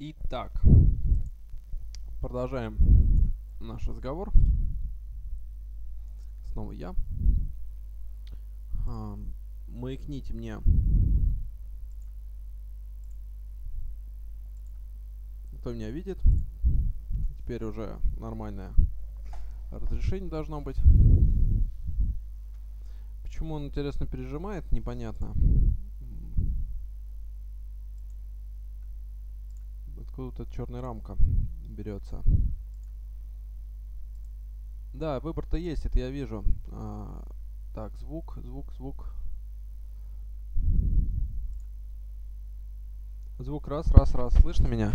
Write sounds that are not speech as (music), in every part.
Итак, продолжаем наш разговор. Снова я. А, маякните мне кто меня видит. Теперь уже нормальное разрешение должно быть. Почему он, интересно, пережимает, непонятно. Откуда-то черная рамка берется. Да, выбор-то есть, это я вижу. А, так, звук, звук, звук. Звук раз, раз, раз. Слышно меня?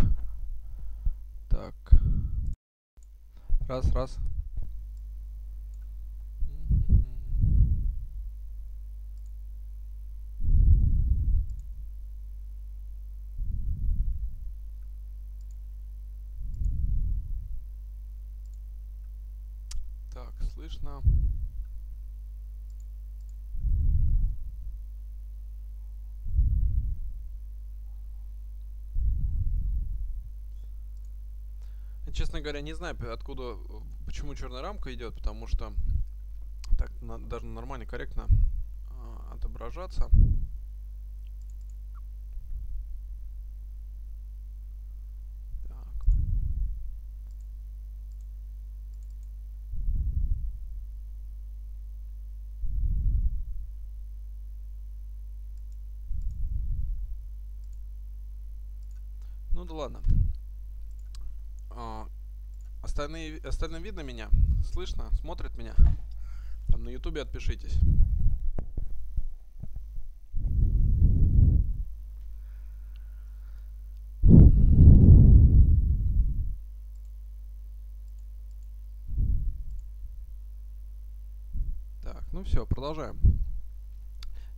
Так. Раз, раз. Слышно. Честно говоря, не знаю, откуда, почему черная рамка идет, потому что так на, даже нормально, корректно э, отображаться. да ладно. А, остальные, остальным видно меня? Слышно? Смотрят меня? Там на ютубе отпишитесь. Так, ну все, продолжаем.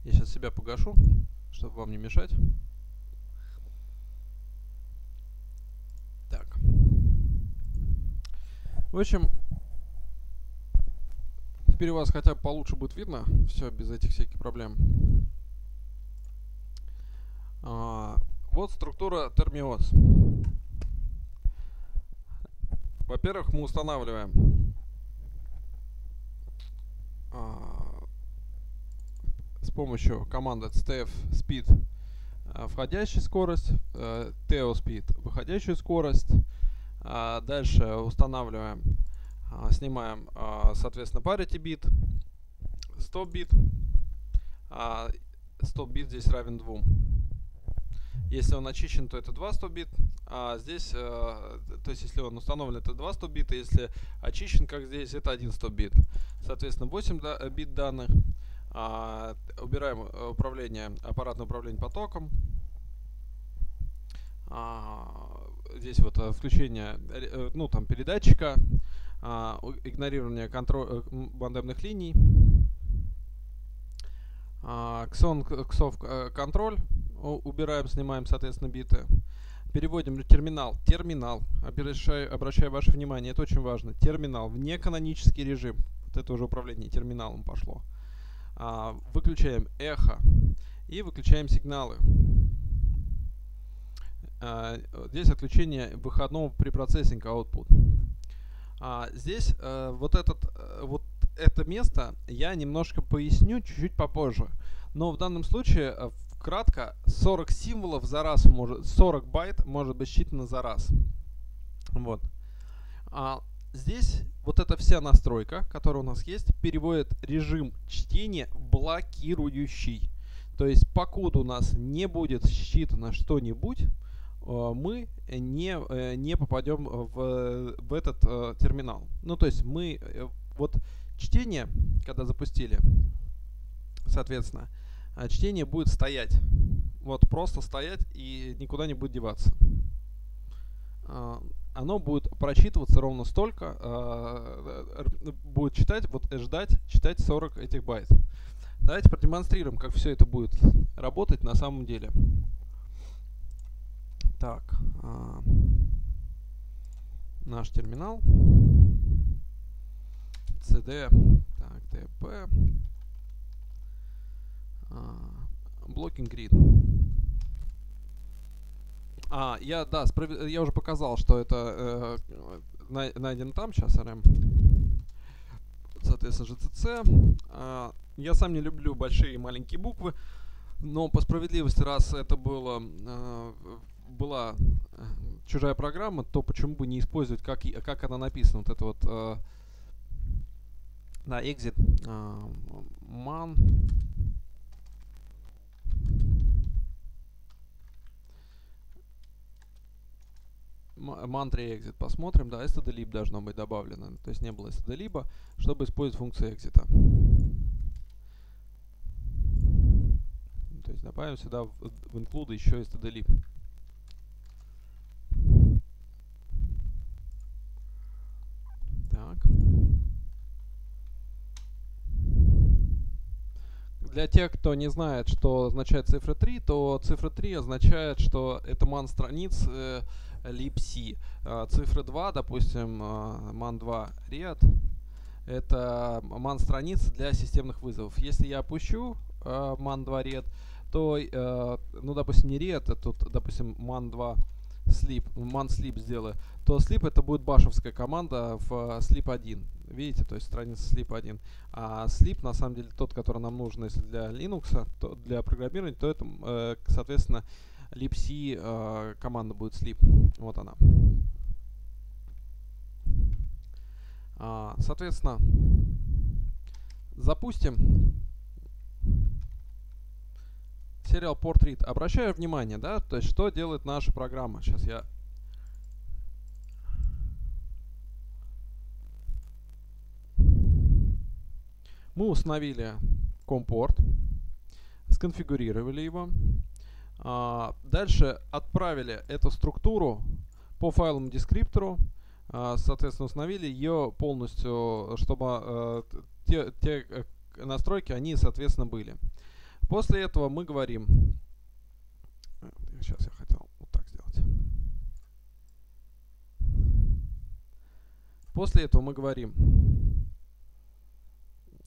Я сейчас себя погашу, чтобы вам не мешать. В общем, теперь у вас хотя бы получше будет видно. Все, без этих всяких проблем. А, вот структура термиоз. Во-первых, мы устанавливаем а, с помощью команды stf speed входящая скорость, э, teo speed выходящую скорость, дальше устанавливаем, а, снимаем, а, соответственно, parity бит, 100 бит. 100 бит здесь равен 2. Если он очищен, то это 2 100 бит. А здесь, то есть если он установлен, это 2 100 бита. Если очищен, как здесь, это 1 100 бит. Соответственно, 8 бит данных. Убираем управление, аппаратное управление потоком здесь вот э, включение, э, ну там передатчика, а, игнорирование контроль, бандемных э, линий, Xon XOF контроль, убираем, снимаем, соответственно, биты. Переводим терминал. Терминал. Обращаю, обращаю ваше внимание, это очень важно. Терминал в неканонический режим. Вот это уже управление терминалом пошло. А, выключаем эхо и выключаем сигналы. А, здесь отключение выходного при процессинг output. А, здесь а, вот, этот, э, вот это место я немножко поясню чуть-чуть попозже. Но в данном случае, э, кратко, 40 символов за раз, может, 40 байт может быть считано за раз. Вот. А, здесь вот эта вся настройка, которая у нас есть, переводит режим чтения блокирующий. То есть, покуда у нас не будет считано что-нибудь, Э, мы не, э, не попадем в, в этот э, терминал. Ну, то есть мы, вот чтение, когда запустили, соответственно, чтение будет стоять. Вот просто стоять и никуда не будет деваться. Оно будет прочитываться ровно столько, будет читать, вот ждать, читать 40 этих байт. Давайте продемонстрируем, как все это будет работать на самом деле. Так, а, наш терминал. CD, так, TP, а, blocking. А, я, да, справ... я уже показал, что это э, найдено там, сейчас RM. Соответственно, GCC. А, я сам не люблю большие и маленькие буквы, но по справедливости, раз это было, э, была э, чужая программа, то почему бы не использовать, как, как она написана, вот это вот э, на exit э, man мантре exit посмотрим. Да, stdlib должно быть добавлено. То есть не было stdlib, чтобы использовать функцию exit. То есть добавим сюда в, в include еще stdlib. Так. Для тех, кто не знает, что означает цифра 3, то цифра 3 означает, что это ман страниц э, libc. Э, цифра 2, допустим, э, man 2 read, это ман страниц для системных вызовов. Если я опущу э, man 2 read, то, э, ну, допустим, не read, а тут, допустим, man 2 sleep, man sleep сделаю, то sleep это будет башевская команда в sleep 1. Видите, то есть страница sleep 1. А sleep на самом деле тот, который нам нужен, если для Linux, то для программирования, то это, э, соответственно, libc э, команда будет sleep. Вот она. А, соответственно, запустим Port Read. Обращаю внимание, да, то есть что делает наша программа. Сейчас я... Мы установили компорт, сконфигурировали его. А, дальше отправили эту структуру по файловому дескриптору. А, соответственно, установили ее полностью, чтобы а, те, те э, настройки, они, соответственно, были. После этого мы говорим... Сейчас я хотел вот так сделать. После этого мы говорим...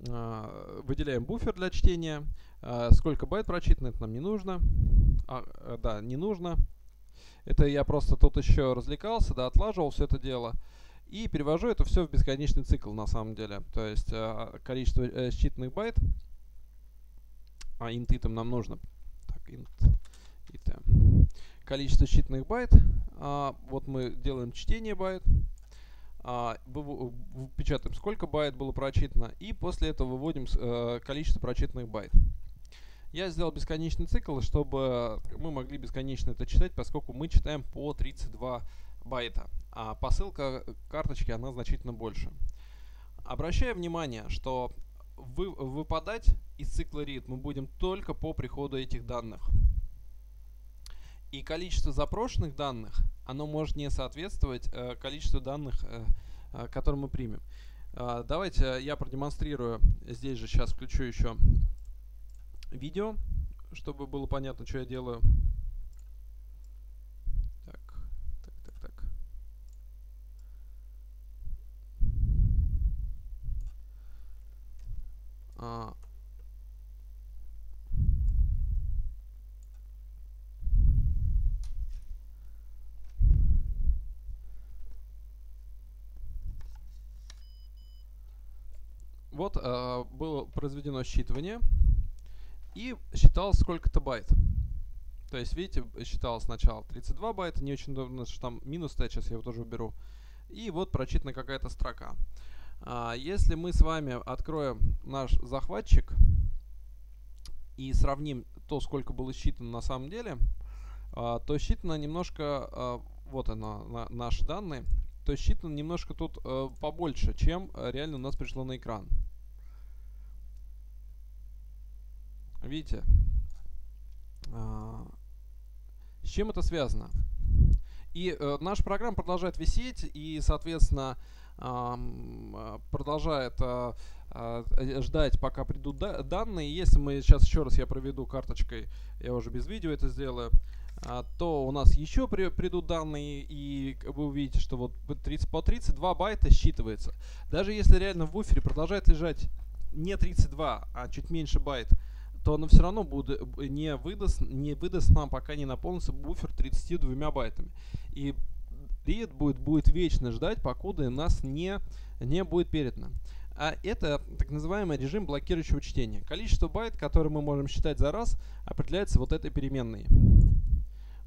А, выделяем буфер для чтения. А, сколько байт прочитано, это нам не нужно. А, э, да, не нужно. Это я просто тут еще развлекался, да, отлаживал все это дело. И перевожу это все в бесконечный цикл на самом деле. То есть количество э, считанных байт а int item нам нужно. Так, int item. Количество считанных байт. А, вот мы делаем чтение байт. А, печатаем, сколько байт было прочитано. И после этого выводим а, количество прочитанных байт. Я сделал бесконечный цикл, чтобы мы могли бесконечно это читать, поскольку мы читаем по 32 байта. А посылка карточки, она значительно больше. Обращаю внимание, что вы, выпадать из цикла read мы будем только по приходу этих данных. И количество запрошенных данных, оно может не соответствовать э, количеству данных, э, э, которые мы примем. Э, давайте я продемонстрирую. Здесь же сейчас включу еще видео, чтобы было понятно, что я делаю. А, вот э, было произведено считывание и считалось сколько-то байт. То есть, видите, считал сначала 32 байта, не очень удобно, что там минус стоит, сейчас я его тоже уберу. И вот прочитана какая-то строка. А, если мы с вами откроем наш захватчик и сравним то, сколько было считано на самом деле, а, то считано немножко, а, вот оно, наши данные, то считано немножко тут побольше, чем реально у нас пришло на экран. Видите? С чем это связано? И э, наша программа продолжает висеть, и, соответственно, а, продолжает а, а, ждать, пока придут данные. Если мы сейчас еще раз я проведу карточкой, я уже без видео это сделаю, то у нас еще при, придут данные, и вы увидите, что вот 30, по 32 байта считывается. Даже если реально в буфере продолжает лежать не 32, а чуть меньше байт, то оно все равно будет, не, выдаст, не выдаст нам, пока не наполнится буфер 32 байтами. И read будет, будет вечно ждать, покуда нас не, не будет передано. А это так называемый режим блокирующего чтения. Количество байт, которые мы можем считать за раз, определяется вот этой переменной.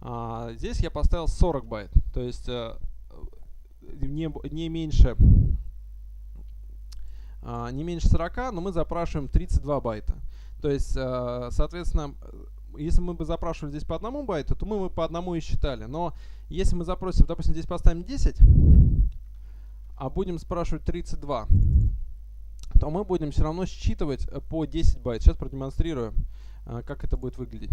А, здесь я поставил 40 байт, то есть а, не, не меньше а, не меньше 40, но мы запрашиваем 32 байта. То есть, а, соответственно, если мы бы запрашивали здесь по одному байту, то мы бы по одному и считали. Но если мы запросим, допустим, здесь поставим 10, а будем спрашивать 32, то мы будем все равно считывать по 10 байт. Сейчас продемонстрирую, а, как это будет выглядеть.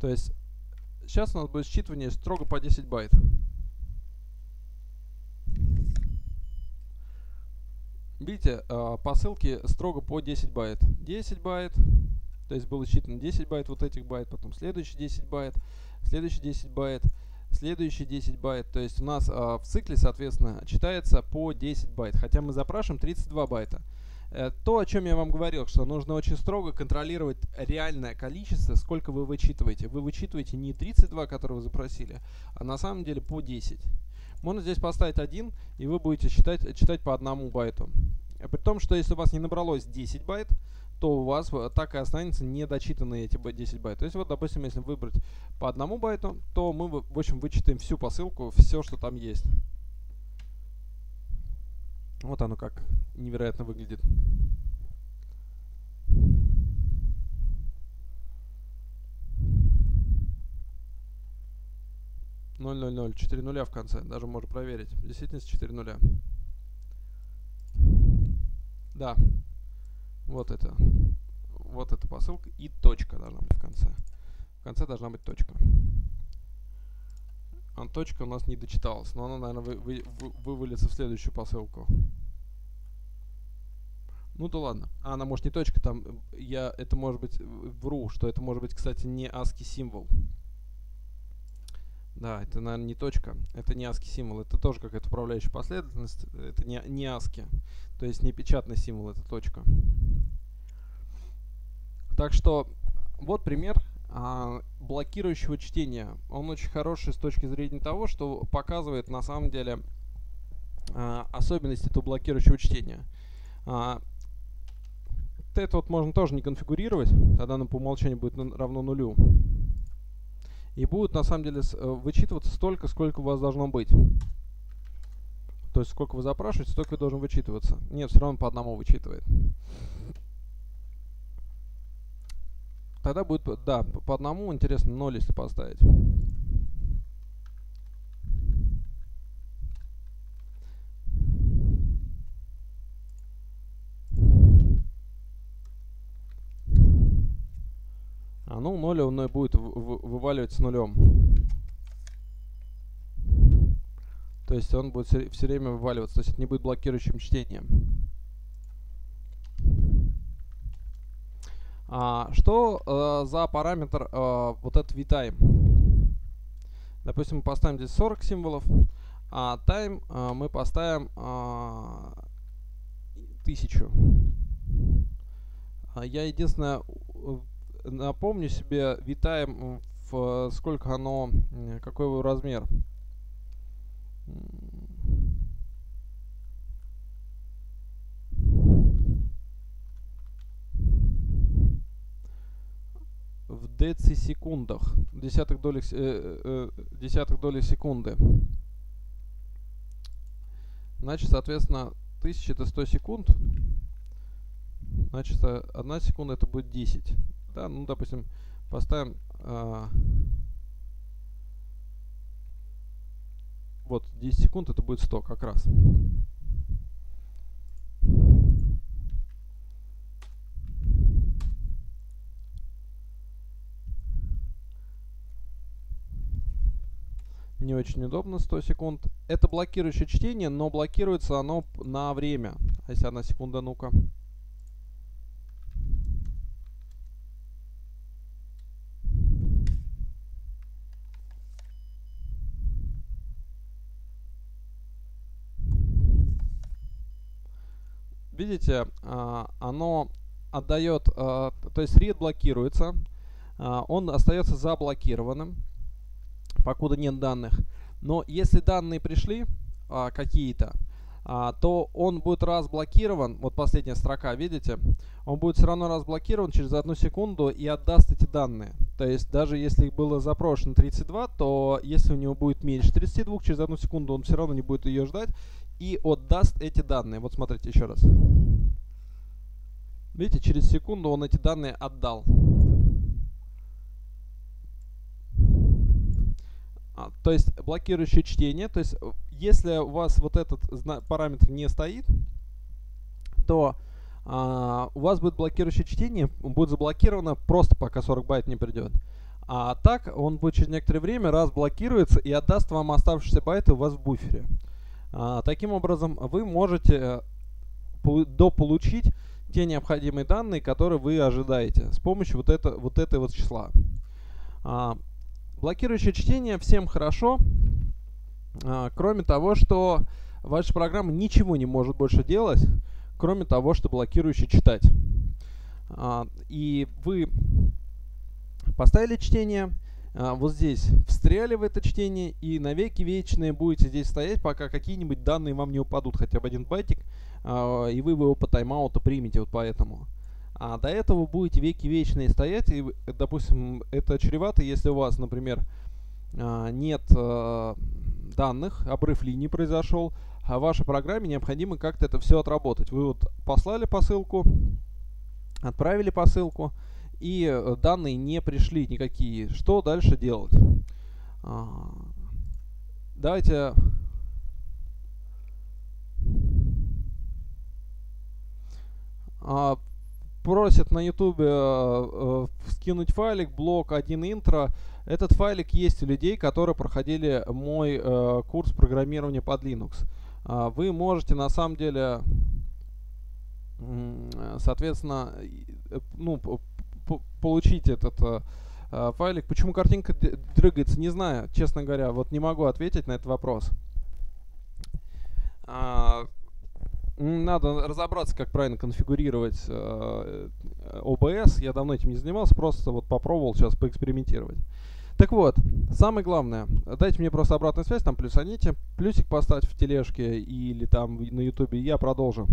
То есть сейчас у нас будет считывание строго по 10 байт. Видите, а, посылки строго по 10 байт. 10 байт, то есть было считано 10 байт вот этих байт, потом следующий 10 байт, следующий 10 байт, следующий 10 байт. То есть у нас а, в цикле, соответственно, читается по 10 байт, хотя мы запрашиваем 32 байта. Э, то, о чем я вам говорил, что нужно очень строго контролировать реальное количество, сколько вы вычитываете. Вы вычитываете не 32, которые вы запросили, а на самом деле по 10. Можно здесь поставить один, и вы будете читать, читать по одному байту. При том, что если у вас не набралось 10 байт, то у вас так и останется недочитанные эти 10 байт. То есть вот, допустим, если выбрать по одному байту, то мы, в общем, вычитаем всю посылку, все, что там есть. Вот оно как невероятно выглядит. 000, 4 нуля в конце. Даже можно проверить. Действительно 4 нуля. Да. Вот это. Вот эта посылка. И точка должна быть в конце. В конце должна быть точка. А точка у нас не дочиталась. Но она, наверное, вы, вы, вывалится в следующую посылку. Ну да ладно. А, она может не точка, там я это может быть вру, что это может быть, кстати, не ASCII символ. Да, это, наверное, не точка. Это не ASCII символ. Это тоже какая-то управляющая последовательность. Это не, не ASCII. То есть не печатный символ, это точка. Так что вот пример а, блокирующего чтения. Он очень хороший с точки зрения того, что показывает на самом деле а, особенности этого блокирующего чтения. А, это вот можно тоже не конфигурировать, тогда оно по умолчанию будет равно нулю и будет на самом деле э, вычитываться столько, сколько у вас должно быть. То есть сколько вы запрашиваете, столько и должен вычитываться. Нет, все равно по одному вычитывает. Тогда будет, да, по одному, интересно, 0 если поставить. А ну 0 он будет вываливать с нулем. То есть он будет все время вываливаться. То есть это не будет блокирующим чтением. А, что э, за параметр э, вот этот vTime? Допустим, мы поставим здесь 40 символов, а time э, мы поставим э, 1000. А я единственное напомню себе, витаем в сколько оно, какой его размер. в децисекундах, десятых долях, э, э, десятых доли секунды. Значит, соответственно, 1000 это 100 секунд. Значит, 1 секунда это будет 10. Да, ну, допустим, поставим а, вот 10 секунд, это будет 100 как раз. не очень удобно 100 секунд. Это блокирующее чтение, но блокируется оно на время. А если одна секунда, ну-ка. Видите, а, оно отдает, а, то есть read блокируется, а, он остается заблокированным, покуда нет данных. Но если данные пришли какие-то, то он будет разблокирован, вот последняя строка, видите, он будет все равно разблокирован через одну секунду и отдаст эти данные. То есть даже если было запрошено 32, то если у него будет меньше 32, через одну секунду он все равно не будет ее ждать и отдаст эти данные. Вот смотрите еще раз. Видите, через секунду он эти данные отдал. А, то есть блокирующее чтение, то есть если у вас вот этот параметр не стоит, то а, у вас будет блокирующее чтение, будет заблокировано просто пока 40 байт не придет. А так он будет через некоторое время разблокируется и отдаст вам оставшиеся байты у вас в буфере. А, таким образом вы можете э, дополучить те необходимые данные, которые вы ожидаете с помощью вот, это, вот этой вот числа. А, блокирующее чтение всем хорошо. А, кроме того, что ваша программа ничего не может больше делать, кроме того, что блокирующе читать. И вы поставили чтение, а, вот здесь встряли в это чтение, и навеки вечные будете здесь стоять, пока какие-нибудь данные вам не упадут, хотя бы один байтик, и вы его по тайм-ауту примете вот поэтому. А до этого будете веки вечные стоять, и, допустим, это чревато, если у вас, например, нет данных, обрыв линии произошел, а вашей программе необходимо как-то это все отработать. Вы вот послали посылку, отправили посылку, и э, данные не пришли никакие. Что дальше делать? А, давайте... А, просят на YouTube э, э, скинуть файлик, блок 1 интро. Этот файлик есть у людей, которые проходили мой курс программирования под Linux. Э, вы можете на самом деле, соответственно, ну, получить этот э, э, файлик. Почему картинка дрыгается, не знаю, честно говоря. Вот не могу ответить на этот вопрос. А, надо разобраться, как правильно конфигурировать э, OBS. Я давно этим не занимался, просто вот попробовал сейчас поэкспериментировать. Так вот, самое главное, дайте мне просто обратную связь, там плюсаните, плюсик поставьте в тележке или там на ютубе, я продолжу.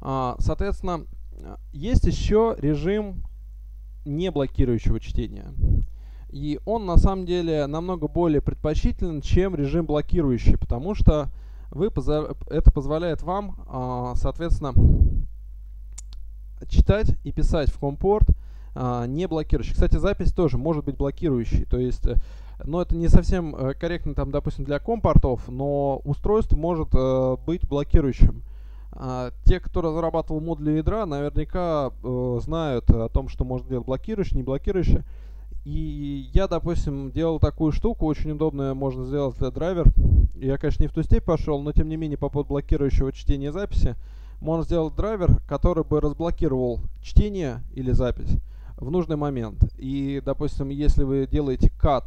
А, соответственно, есть еще режим не блокирующего чтения. И он на самом деле намного более предпочтителен, чем режим блокирующий, потому что вы, это позволяет вам, а, соответственно, читать и писать в компорт а, не блокирующий. Кстати, запись тоже может быть блокирующей. То есть, э, но это не совсем э, корректно, там, допустим, для компортов, но устройство может э, быть блокирующим. А, те, кто разрабатывал модули ядра, наверняка знают о том, что можно делать блокирующий, не блокирующий. И я, допустим, делал такую штуку, очень удобную можно сделать для драйвер. Я, конечно, не в ту степь пошел, но тем не менее по поводу блокирующего чтения записи можно сделать драйвер, который бы разблокировал чтение или запись в нужный момент. И, допустим, если вы делаете cut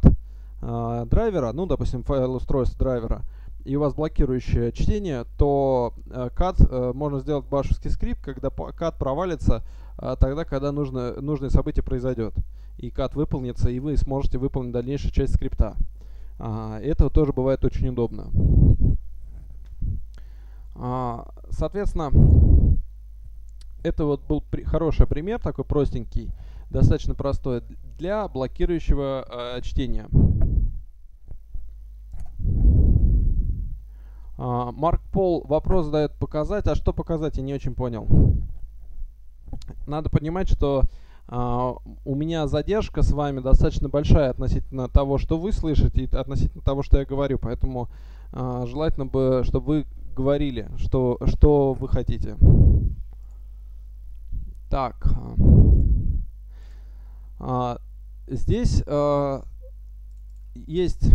э, драйвера, ну, допустим, файл устройства драйвера, и у вас блокирующее чтение, то э, cut э, можно сделать башевский скрипт, когда cut провалится э, тогда, когда нужно, нужное событие произойдет. И cut выполнится, и вы сможете выполнить дальнейшую часть скрипта. А, это тоже бывает очень удобно. А, соответственно, это вот был хороший пример, такой простенький, достаточно простой, для блокирующего э, чтения. А, Марк Пол вопрос задает показать, а что показать, я не очень понял. Надо понимать, что Uh, у меня задержка с вами достаточно большая относительно того, что вы слышите, и относительно того, что я говорю. Поэтому uh, желательно бы, чтобы вы говорили, что, что вы хотите. Так. Uh, здесь есть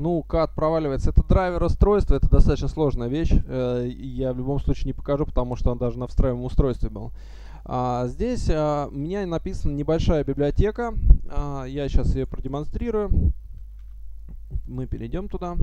ну, CAD проваливается. Это драйвер устройства, это достаточно сложная вещь. Э, я в любом случае не покажу, потому что он даже на встроенном устройстве был. А, здесь а, у меня написана небольшая библиотека. А, я сейчас ее А,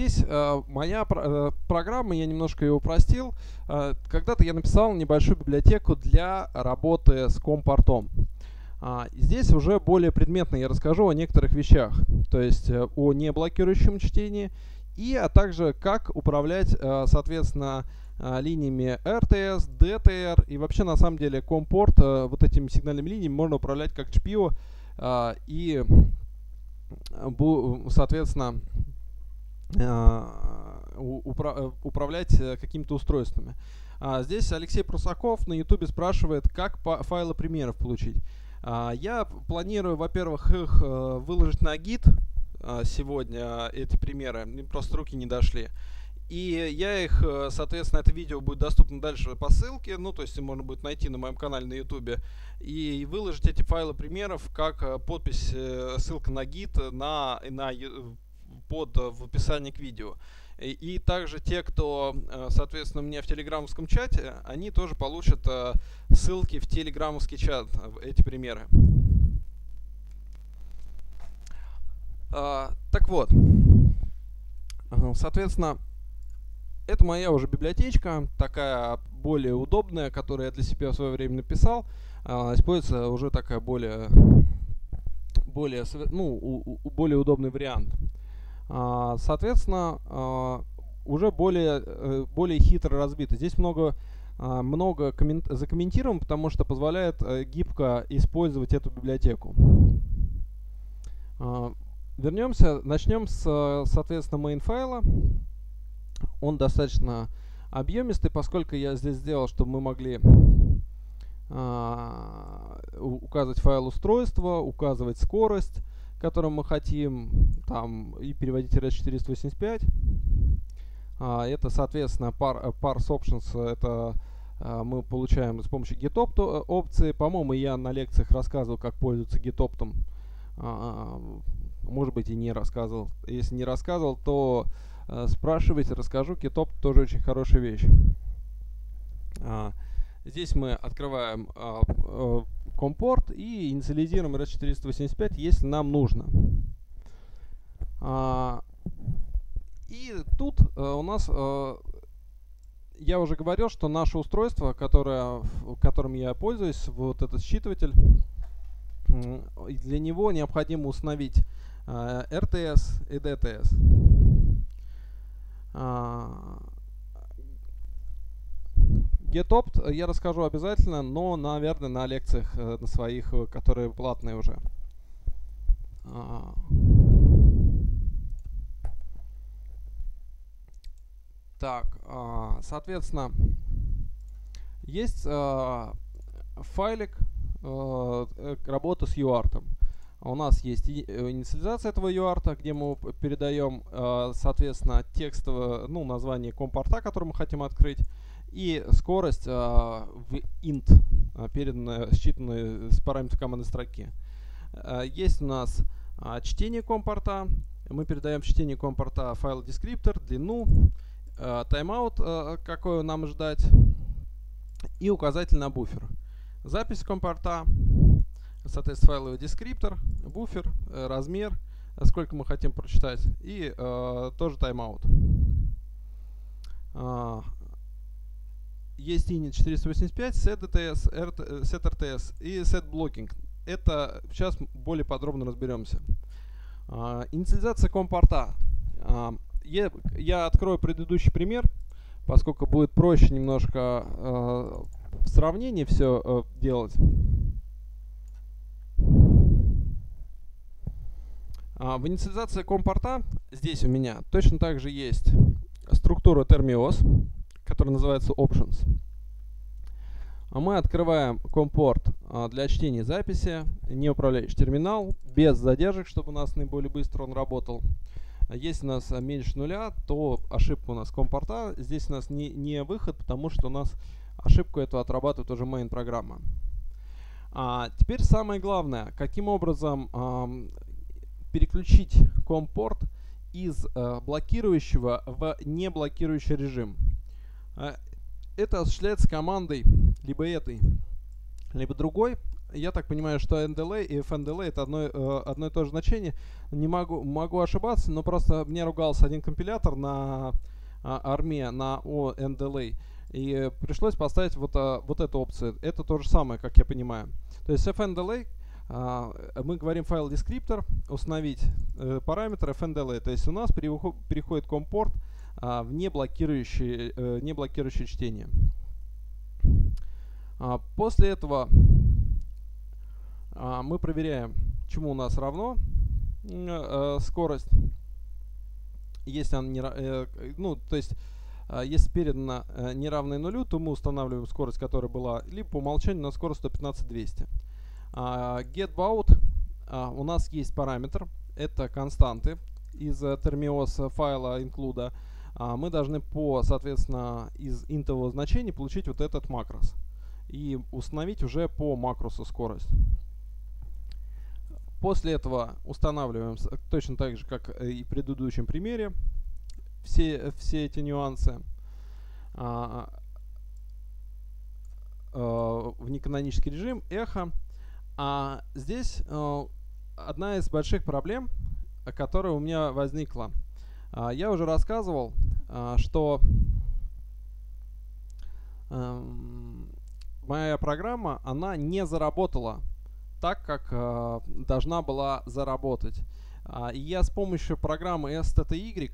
здесь э, моя э, программа, я немножко ее упростил. Э, Когда-то я написал небольшую библиотеку для работы с компортом. А, здесь уже более предметно я расскажу о некоторых вещах, то есть э, о неблокирующем чтении и а также как управлять, э, соответственно, э, линиями RTS, DTR и вообще на самом деле компорт э, вот этими сигнальными линиями можно управлять как GPU э, и, соответственно, упра управлять какими-то устройствами. А здесь Алексей Прусаков на YouTube спрашивает, как файлы примеров получить. А, я планирую, во-первых, их э, выложить на гид а, сегодня, эти примеры, мне просто руки не дошли. И я их, э, соответственно, это видео будет доступно дальше по ссылке, ну, то есть можно будет найти на моем канале на YouTube, и выложить эти файлы примеров как э, подпись, ссылка на гид на, на, под, в описании к видео. И, также те, кто, э, соответственно, у меня в телеграммовском чате, они тоже получат э, ссылки в телеграммовский чат, эти примеры. А, так вот, соответственно, это моя уже библиотечка, такая более удобная, которую я для себя в свое время написал. А, используется уже такая более, более, ну, более удобный вариант. А, соответственно, а, уже более, э, более хитро разбито. Здесь много, а, много закомментируем, потому что позволяет э, гибко использовать эту библиотеку. Вернемся, начнем с, соответственно, main файла. Он достаточно объемистый, поскольку я здесь сделал, чтобы мы могли указывать файл устройства, указывать скорость, которым мы хотим, там, и переводить RS485. А, это, соответственно, par, parse options, это а, мы получаем с помощью getopt э, опции. По-моему, я на лекциях рассказывал, как пользоваться getopt. А, может быть, и не рассказывал. Если не рассказывал, то а, спрашивайте, расскажу. Getopt тоже очень хорошая вещь. А, здесь мы открываем а, а, компорт и инициализируем RS485, если нам нужно. А, и тут а, у нас, а, я уже говорил, что наше устройство, которое, которым я пользуюсь, вот этот считыватель, для него необходимо установить а, RTS и DTS. А, GetOpt я расскажу обязательно, но, наверное, на лекциях э, на своих, э, которые платные уже. А. Так, а, соответственно, есть а, файлик работы с UART. У нас есть инициализация этого UART, где мы передаем, соответственно, текстовое, ну, название компорта, который мы хотим открыть, и скорость а, в int, а, переданная, считанная с параметров командной строки. А, есть у нас а, чтение компорта. Мы передаем в чтение компорта файл descriptor, длину, а, тайм-аут, а, какой нам ждать, и указатель на буфер. Запись компорта, соответственно, файловый descriptor, буфер, э, размер, сколько мы хотим прочитать, и э, тоже тайм-аут есть init 485, setDTS, setRTS и setBlocking. Это сейчас более подробно разберемся. Uh, инициализация компорта. Uh, я, открою предыдущий пример, поскольку будет проще немножко uh, в сравнении все uh, делать. Uh, в инициализации компорта здесь у меня точно так же есть структура термиос, который называется Options. А мы открываем компорт а, для чтения записи, не управляющий терминал, без задержек, чтобы у нас наиболее быстро он работал. А если у нас меньше нуля, то ошибка у нас компорта. Здесь у нас не, не выход, потому что у нас ошибку эту отрабатывает уже main программа. А теперь самое главное, каким образом а, переключить компорт из а, блокирующего в неблокирующий режим. А, это осуществляется командой либо этой, либо другой. я так понимаю, что NDLA и FNDLA это одно, э, одно и то же значение. Не могу, могу ошибаться, но просто мне ругался один компилятор на а, армия на ONDLA. И пришлось поставить вот, а, вот эту опцию. Это то же самое, как я понимаю. То есть FNDLA а, мы говорим файл descriptor, установить э, параметр FNDLA. То есть у нас переходит компорт а, в неблокирующее, э, неблокирующее чтение. А, после этого а, мы проверяем, чему у нас равно э, скорость. Если она не, э, ну, то есть а, если передана неравной нулю, то мы устанавливаем скорость, которая была либо по умолчанию на скорость 115-200. Uh, getBout у нас есть параметр, это константы из термиос файла include. Uh, мы должны по, соответственно, из интового значения получить вот этот макрос и установить уже по макросу скорость. После этого устанавливаем точно так же, как и в предыдущем примере, все, все эти нюансы. А, а, в неканонический режим эхо. А здесь а, одна из больших проблем, которая у меня возникла. А, я уже рассказывал, а, что а, моя программа, она не заработала так, как э, должна была заработать. А, и я с помощью программы STTY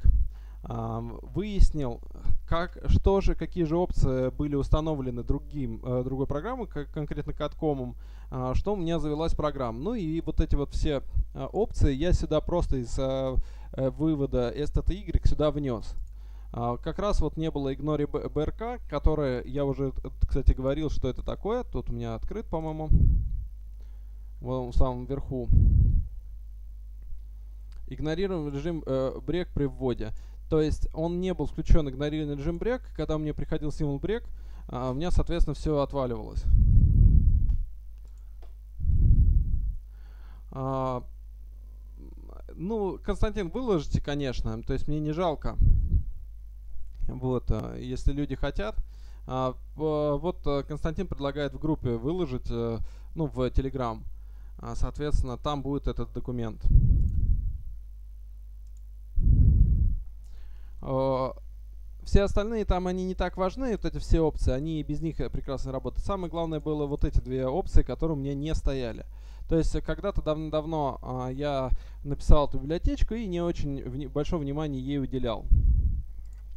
выяснил, как, что же, какие же опции были установлены другим, э, другой программой, как, конкретно каткомом, что у меня завелась программа. Ну и вот эти вот все э, опции я сюда просто из вывода STTY сюда внес. Uh, как раз вот не было Ignore BRK, которое я уже, кстати, говорил, что это такое. Тут у меня открыт, по-моему, в самом верху. Игнорируем режим э, брек при вводе. То есть он не был включен игнорированный режим брек. Когда мне приходил символ брек, а, у меня, соответственно, все отваливалось. Ну, Константин, выложите, конечно. То есть мне не жалко. Вот, а, если люди хотят. А, вот а, Константин предлагает в группе выложить, а, ну, в Telegram. А, соответственно, там будет этот документ. Э, все остальные там они не так важны, вот эти все опции, они без них прекрасно работают. Самое главное было вот эти две опции, которые у меня не стояли. То есть когда-то давно-давно а, я написал эту библиотечку и не очень вни большое внимание ей уделял.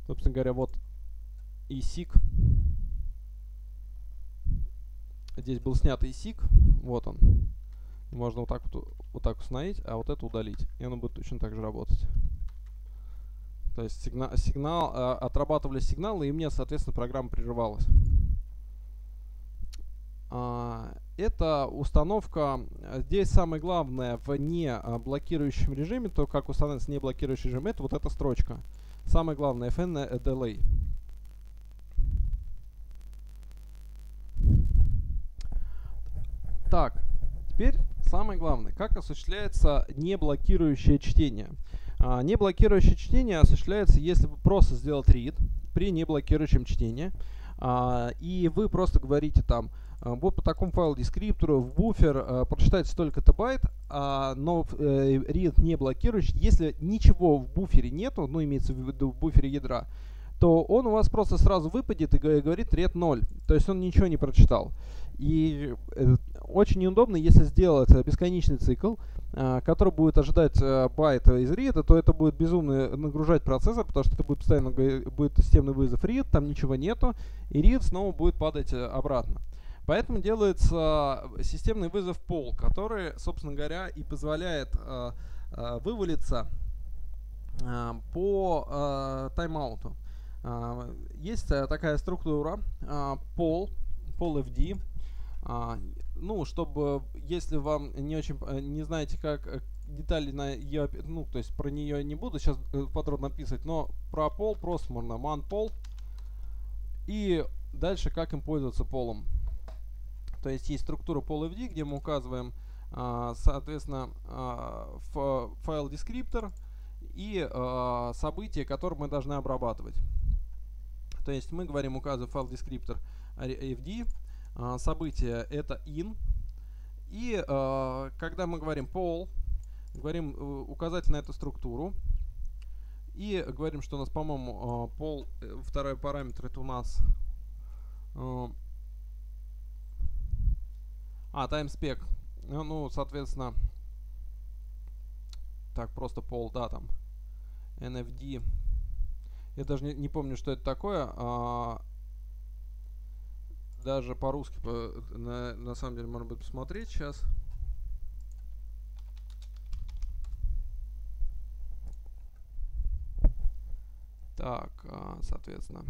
Собственно говоря, вот ESIC. Здесь был снят ESIC, вот он. Можно вот так вот, вот так установить, а вот это удалить. И оно будет точно так же работать. То есть сигнал, сигнал э, отрабатывали сигналы, и мне, соответственно, программа прерывалась. А, это установка, здесь самое главное в не а, блокирующем режиме, то как устанавливается не блокирующий режим, это вот эта строчка. Самое главное, FN delay. Так, теперь самое главное, как осуществляется не блокирующее чтение. А, неблокирующее чтение осуществляется, если вы просто сделать read при неблокирующем чтении. А, и вы просто говорите там, вот по такому файлу дескриптору в буфер а, прочитать столько-то байт, а, но э, read не блокирующий. Если ничего в буфере нету, ну имеется в виду в буфере ядра, то он у вас просто сразу выпадет и говорит read 0. То есть он ничего не прочитал. И э, очень неудобно, если сделать э, бесконечный цикл, э, который будет ожидать байта из read, то это будет безумно нагружать процессор, потому что это будет постоянно будет системный вызов read, там ничего нету, и read снова будет падать обратно. Поэтому делается системный вызов пол, который, собственно говоря, и позволяет вывалиться по тайм-ауту. Есть такая структура пол, пол FD, ну, чтобы, если вам не очень, э, не знаете, как э, детали на ее, ну, то есть про нее не буду сейчас э, подробно описывать, но про пол просто можно man пол и дальше как им пользоваться полом. То есть есть структура PolFD, где мы указываем, а, соответственно, а, файл descriptor и события, которые мы должны обрабатывать. То есть мы говорим, указываем файл descriptor fd, а, событие это in. И когда мы говорим пол, говорим э, указать на эту структуру, и говорим, что у нас, по-моему, пол, э, второй параметр это у нас а, timespec. Ну, ну, соответственно, так, просто пол, да, там, NFD. Я даже не, не помню, что это такое. А, даже по-русски, по, на, на самом деле, можно будет посмотреть сейчас. Так, а, соответственно.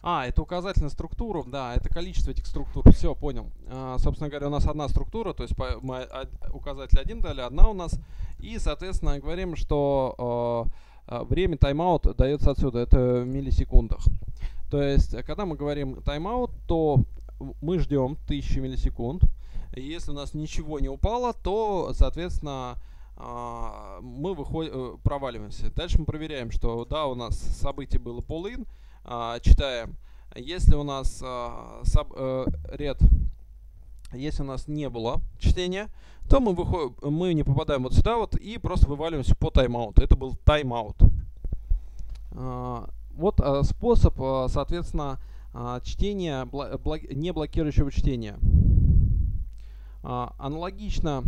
А, это указатель на структуру, да, это количество этих структур. Все, понял. А, собственно говоря, у нас одна структура, то есть мы указатель один дали, одна у нас. И, соответственно, говорим, что э, время тайм-аут дается отсюда, это в миллисекундах. То есть, когда мы говорим тайм-аут, то мы ждем 1000 миллисекунд. Если у нас ничего не упало, то, соответственно, э, мы выходим, э, проваливаемся. Дальше мы проверяем, что да, у нас событие было pull-in, а, читаем. Если у нас а, саб, э, ряд, если у нас не было чтения, то мы, выходим, мы не попадаем вот сюда вот и просто вываливаемся по тайм-ауту. Это был тайм-аут. А, вот способ, соответственно, чтения, не блокирующего чтения. Аналогично,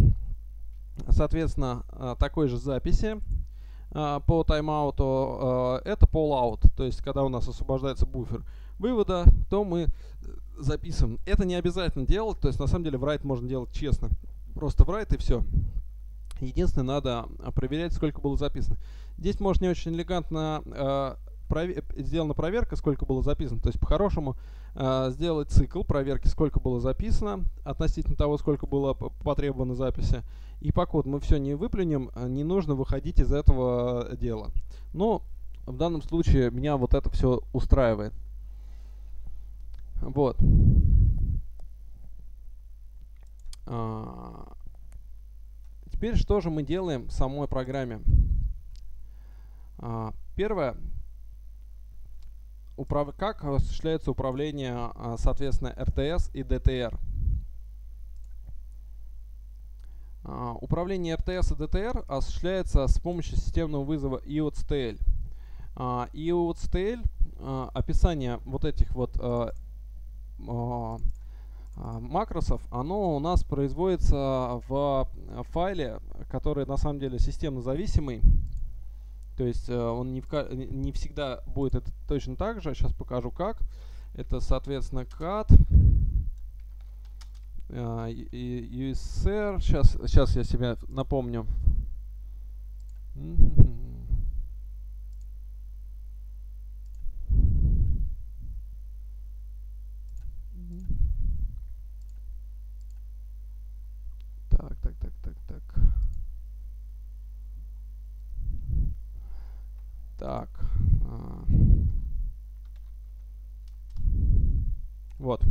соответственно, такой же записи а, по тайм-ауту, а, это pull-out, то есть когда у нас освобождается буфер вывода, то мы записываем. Это не обязательно делать, то есть на самом деле write можно делать честно. Просто write и все. Единственное, надо проверять, сколько было записано. Здесь может не очень элегантно э, провер сделана проверка, сколько было записано. То есть по-хорошему э, сделать цикл проверки, сколько было записано относительно того, сколько было потребовано записи. И вот мы все не выплюнем, э, не нужно выходить из этого дела. Но в данном случае меня вот это все устраивает. Вот. А, теперь что же мы делаем в самой программе? А, первое, управ... как осуществляется управление, а, соответственно, РТС и ДТР. А, управление РТС и ДТР осуществляется с помощью системного вызова IOTSTL. IOTSTL, а, описание вот этих вот макросов, оно у нас производится в файле, который на самом деле системно зависимый. То есть э, он не, в, не всегда будет это точно так же. Сейчас покажу как. Это, соответственно, cat USR. Сейчас, сейчас я себя напомню. Так, так, так, так, так. Так. А. Вот.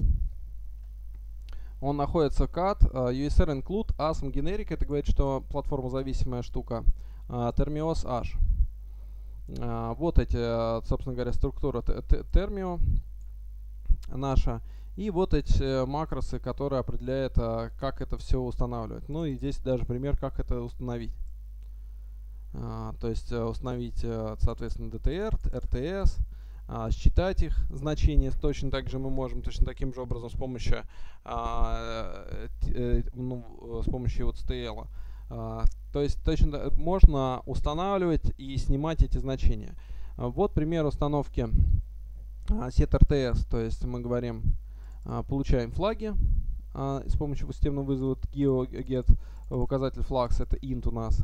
Он находится CAD, uh, USR include, ASM generic, это говорит, что платформа зависимая штука, uh, Termios H. Вот эти, собственно говоря, структура Termio наша. И вот эти макросы, которые определяют, как это все устанавливать. Ну и здесь даже пример, как это установить. А, то есть э, установить, э, соответственно, DTR, RTS, а, считать их значения точно так же мы можем, точно таким же образом с помощью, а, э, ну, с помощью вот STL. То есть точно можно устанавливать и снимать эти значения. Вот пример установки set то есть мы говорим, получаем флаги с помощью системного вызова geoget, указатель flags это int у нас.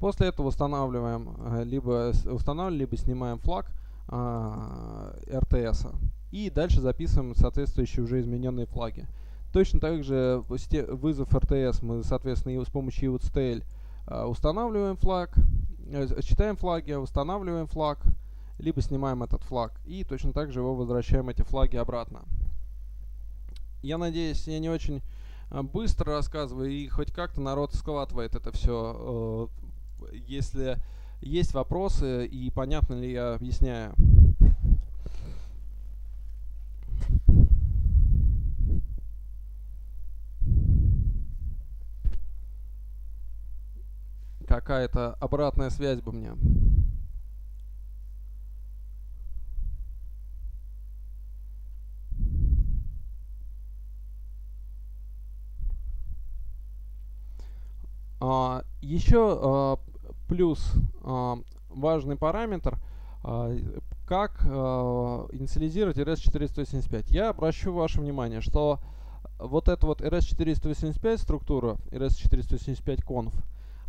После этого устанавливаем, э, либо устанавливаем, либо снимаем флаг а, RTS. И дальше записываем соответствующие уже измененные флаги. Точно так же вызов RTS мы, соответственно, с помощью UTSTL а, устанавливаем флаг, э, читаем флаги, устанавливаем флаг, либо снимаем этот флаг. И точно так же его возвращаем эти флаги обратно. Я надеюсь, я не очень а, быстро рассказываю и хоть как-то народ схватывает это все если есть вопросы и понятно ли я объясняю. Какая-то обратная связь бы мне. А, еще а, плюс а, важный параметр, а, как а, инициализировать RS485. Я обращу ваше внимание, что вот эта вот RS485 структура, RS485conf,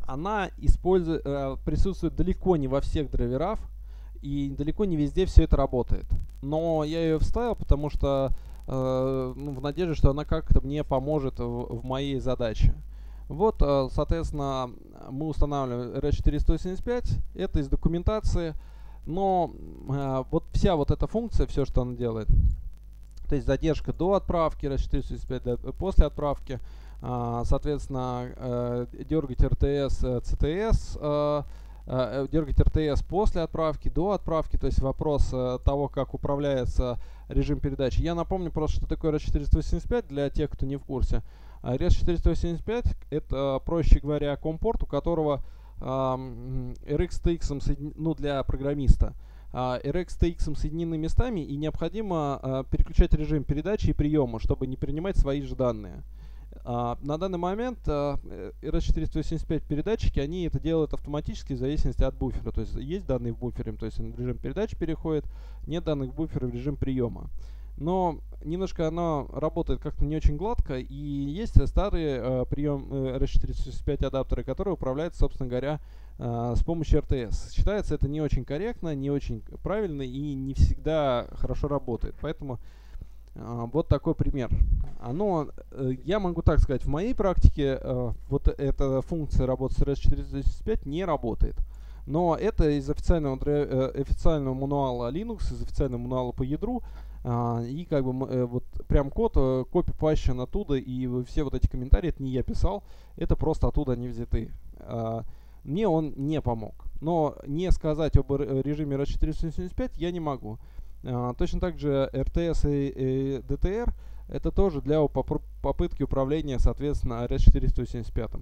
она использует, э, присутствует далеко не во всех драйверах, и далеко не везде все это работает. Но я ее вставил, потому что э, ну, в надежде, что она как-то мне поможет в, в моей задаче. Вот, э, соответственно, мы устанавливаем RS485, это из документации, но э, вот вся вот эта функция, все, что она делает, то есть задержка до отправки RS485, после отправки, э, соответственно, дергать RTS, CTS, дергать RTS после отправки, до отправки, то есть вопрос того, как управляется режим передачи. Я напомню просто, что такое RS485 для тех, кто не в курсе. А REST 485 это, проще говоря, компорт, у которого RxTX, ну, для программиста, uh, RxTX соединены местами и необходимо uh, переключать режим передачи и приема, чтобы не принимать свои же данные. Uh, на данный момент uh, RS485 передатчики, они это делают автоматически в зависимости от буфера. То есть есть данные в буфере, то есть в режим передачи переходит, нет данных в буфере в режим приема но немножко оно работает как-то не очень гладко, и есть старые э, прием э, RS435 адаптеры, которые управляются, собственно говоря, э, с помощью RTS. Считается это не очень корректно, не очень правильно и не всегда хорошо работает. Поэтому э, вот такой пример. Оно, э, я могу так сказать, в моей практике э, вот эта функция работы с RS435 не работает. Но это из официального, э, официального мануала Linux, из официального мануала по ядру. А, и как бы э, вот прям код э, копи-пащен оттуда, и все вот эти комментарии, это не я писал, это просто оттуда они взяты. А, мне он не помог. Но не сказать об режиме RS475 я не могу. А, точно так же RTS и, DTR это тоже для попытки управления, соответственно, RS475.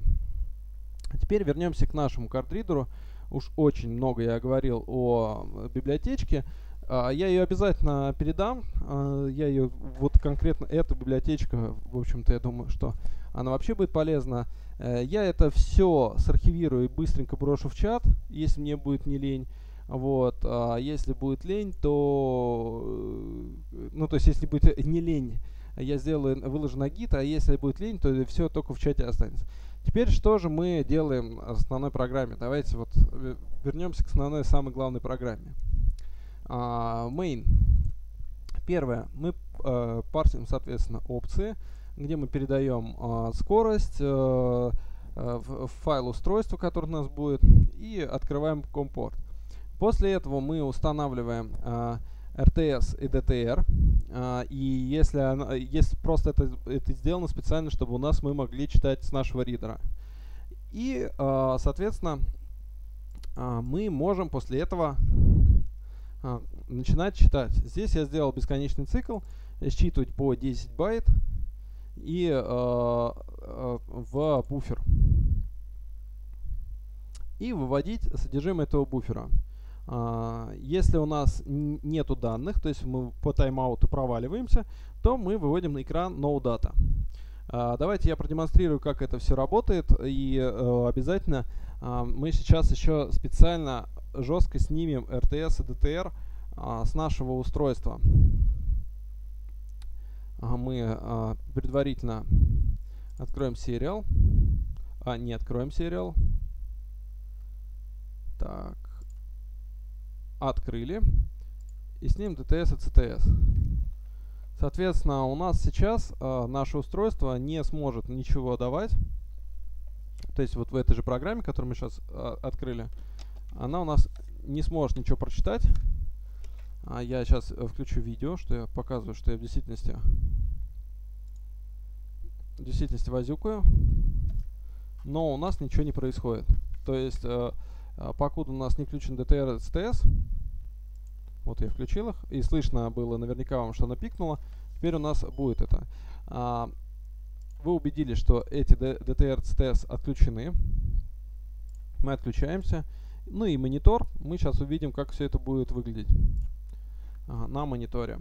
Теперь вернемся к нашему картридеру. Уж очень много я говорил о библиотечке. А, я ее обязательно передам. А, я ее, вот конкретно эта библиотечка, в общем-то, я думаю, что она вообще будет полезна. Э, я это все сархивирую и быстренько брошу в чат, если мне будет не лень. Вот, а если будет лень, то, э, ну, то есть, если будет не лень, я сделаю, выложу на гид, а если будет лень, то все только в чате останется. Теперь что же мы делаем в основной программе? Давайте вот вернемся к основной, самой главной программе main. Первое, мы uh, парсим, соответственно, опции, где мы передаем uh, скорость uh, uh, в, файл устройства, который у нас будет, и открываем компорт. После этого мы устанавливаем uh, RTS и DTR, uh, и если, если просто это, это сделано специально, чтобы у нас мы могли читать с нашего ридера. И, uh, соответственно, uh, мы можем после этого а, начинать читать. Здесь я сделал бесконечный цикл, считывать по 10 байт и э, э, в буфер. И выводить содержимое этого буфера. Uh, если у нас нету данных, то есть мы по тайм-ауту проваливаемся, то мы выводим на экран no data. Uh, давайте я продемонстрирую, как это все работает. И uh, обязательно мы сейчас еще специально жестко снимем RTS и DTR а, с нашего устройства. А, мы а, предварительно откроем сериал. А, не откроем сериал. Так. Открыли. И снимем DTS и CTS. Соответственно, у нас сейчас э, наше устройство не сможет ничего давать. То есть вот в этой же программе, которую мы сейчас э, открыли, она у нас не сможет ничего прочитать. А я сейчас э, включу видео, что я показываю, что я в действительности в действительности возюкаю, но у нас ничего не происходит. То есть э, А, покуда у нас не включен DTR STS, вот я включил их, и слышно было наверняка вам, что она пикнула. Теперь у нас будет это. А, вы убедились, что эти DTR STS отключены. Мы отключаемся. Ну и монитор. Мы сейчас увидим, как все это будет выглядеть ага, на мониторе.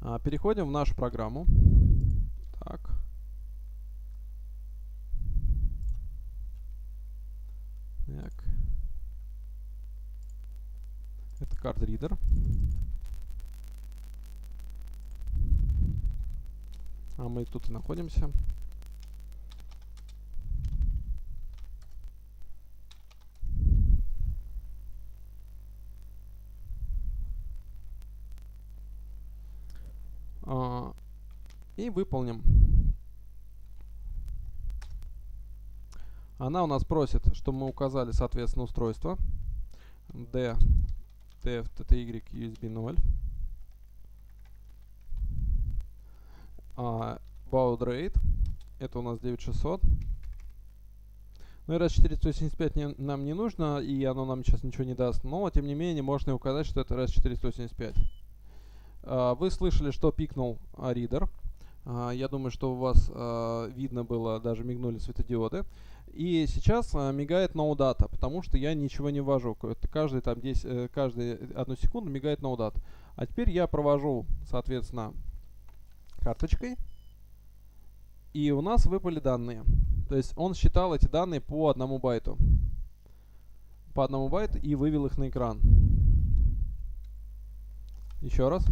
А, переходим в нашу программу. Так. Так. Это reader. А мы тут и находимся. И выполним. Она у нас просит, чтобы мы указали, соответственно, устройство. D, TF, TTY, USB 0. А, baud rate. Это у нас 9600. Ну и RS485 не, нам не нужно, и оно нам сейчас ничего не даст. Но, тем не менее, можно указать, что это RS485. А, вы слышали, что пикнул а, ридер. А, я думаю, что у вас видно было, даже мигнули светодиоды. И сейчас мигает no data, потому что я ничего не ввожу. Каждый там 10, э, каждые одну секунду мигает no data. А теперь я провожу, соответственно, карточкой. И у нас выпали данные. То есть он считал эти данные по одному байту. По одному байту и вывел их на экран. Еще раз.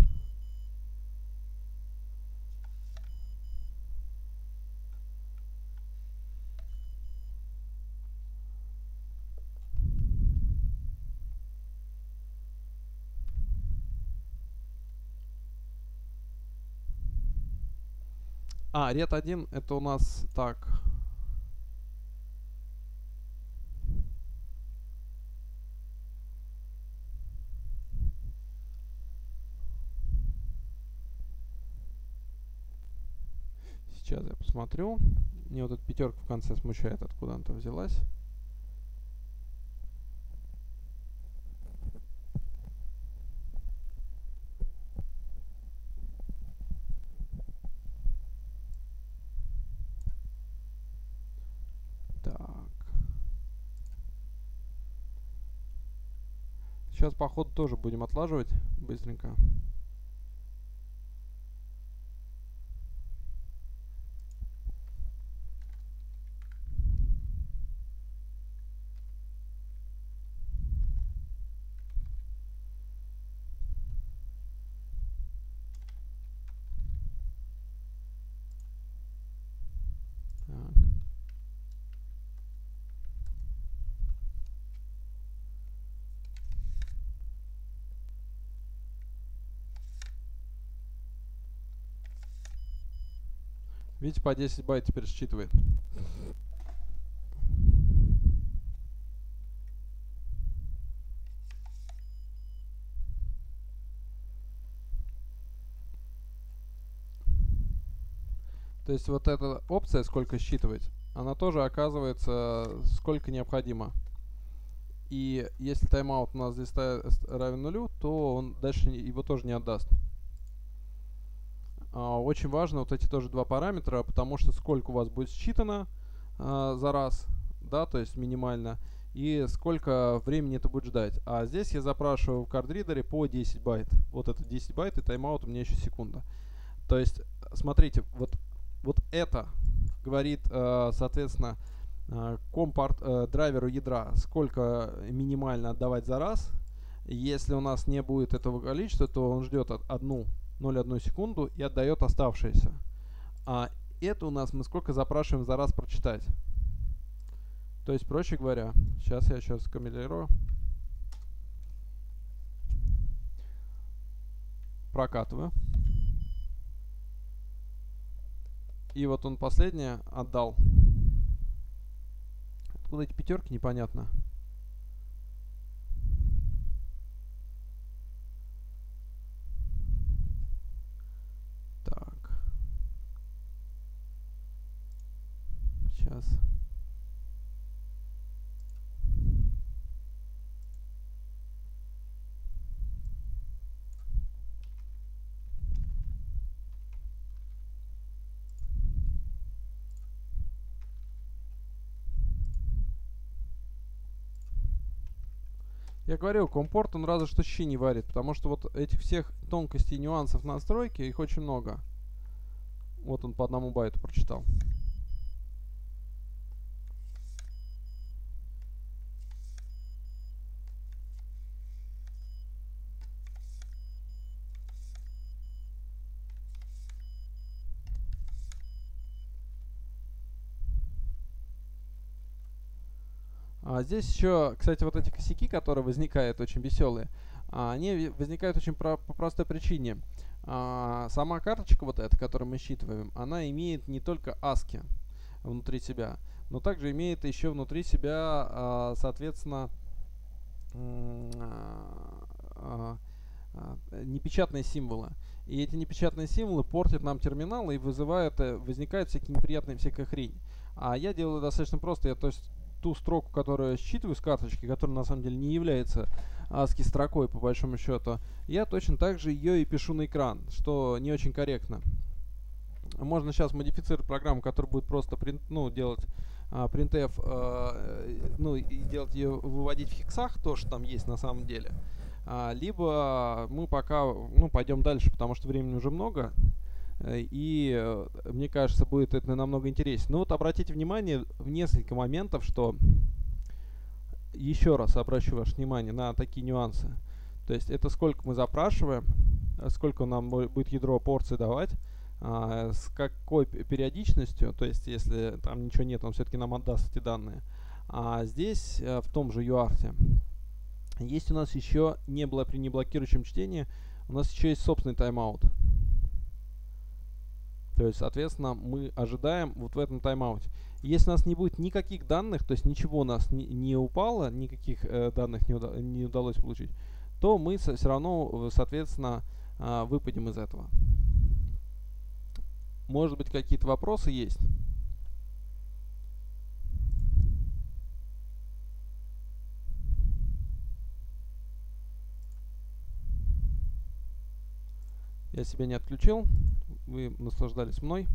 А, ред 1 это у нас так. Сейчас я посмотрю. Мне вот эта пятерка в конце смущает, откуда она взялась. Сейчас, походу, тоже будем отлаживать быстренько. Видите, по 10 байт теперь считывает. То есть вот эта опция, сколько считывать, она тоже оказывается сколько необходимо. И если тайм-аут у нас здесь равен нулю, то он дальше его тоже не отдаст. А, очень важно вот эти тоже два параметра, потому что сколько у вас будет считано а, за раз, да, то есть минимально, и сколько времени это будет ждать. А здесь я запрашиваю в кардридере по 10 байт. Вот это 10 байт и тайм-аут у меня еще секунда. То есть, смотрите, вот, вот это говорит, э, соответственно, э, COM-порт, э, драйверу ядра, сколько минимально отдавать за раз. Если у нас не будет этого количества, то он ждет одну 0,1 секунду и отдает оставшееся. А это у нас мы сколько запрашиваем за раз прочитать. То есть, проще говоря, сейчас я сейчас компилирую. Прокатываю. И вот он последнее отдал. Откуда эти пятерки, непонятно. Сейчас. Я говорил, компорт, он разве что щи не варит, потому что вот этих всех тонкостей и нюансов настройки, их очень много. Вот он по одному байту прочитал. А здесь еще, кстати, вот эти косяки, которые возникают очень веселые, а, они возникают очень про по простой причине. А, сама карточка вот эта, которую мы считываем, она имеет не только ASCII внутри себя, но также имеет еще внутри себя, а, соответственно, непечатные символы. И эти непечатные символы портят нам терминал и вызывают, э, возникает всякие неприятные всякая хрень. А я делаю достаточно просто. Я то есть ту строку, которую я считываю с карточки, которая на самом деле не является ASCII строкой по большому счету, я точно так же ее и пишу на экран, что не очень корректно. Можно сейчас модифицировать программу, которая будет просто принт, ну, делать а, printf, а, ну, и делать ее, выводить в хексах, то, что там есть на самом деле. А, либо мы пока, ну, пойдем дальше, потому что времени уже много. Э, и э, мне кажется, будет это намного интереснее. Но вот обратите внимание в несколько моментов, что еще раз обращу ваше внимание на такие нюансы. То есть это сколько мы запрашиваем, э, сколько нам будет ядро порции давать, а, с какой периодичностью, то есть если там ничего нет, он все-таки нам отдаст эти данные. А здесь, в том же UART, есть у нас еще, не было при неблокирующем чтении, у нас еще есть собственный тайм-аут. То есть, соответственно, мы ожидаем вот в этом тайм-ауте. Если у нас не будет никаких данных, то есть ничего у нас не, не упало, никаких э, данных не, уда не удалось получить, то мы все равно, соответственно, э, выпадем из этого. Может быть, какие-то вопросы есть? Я себя не отключил вы наслаждались мной.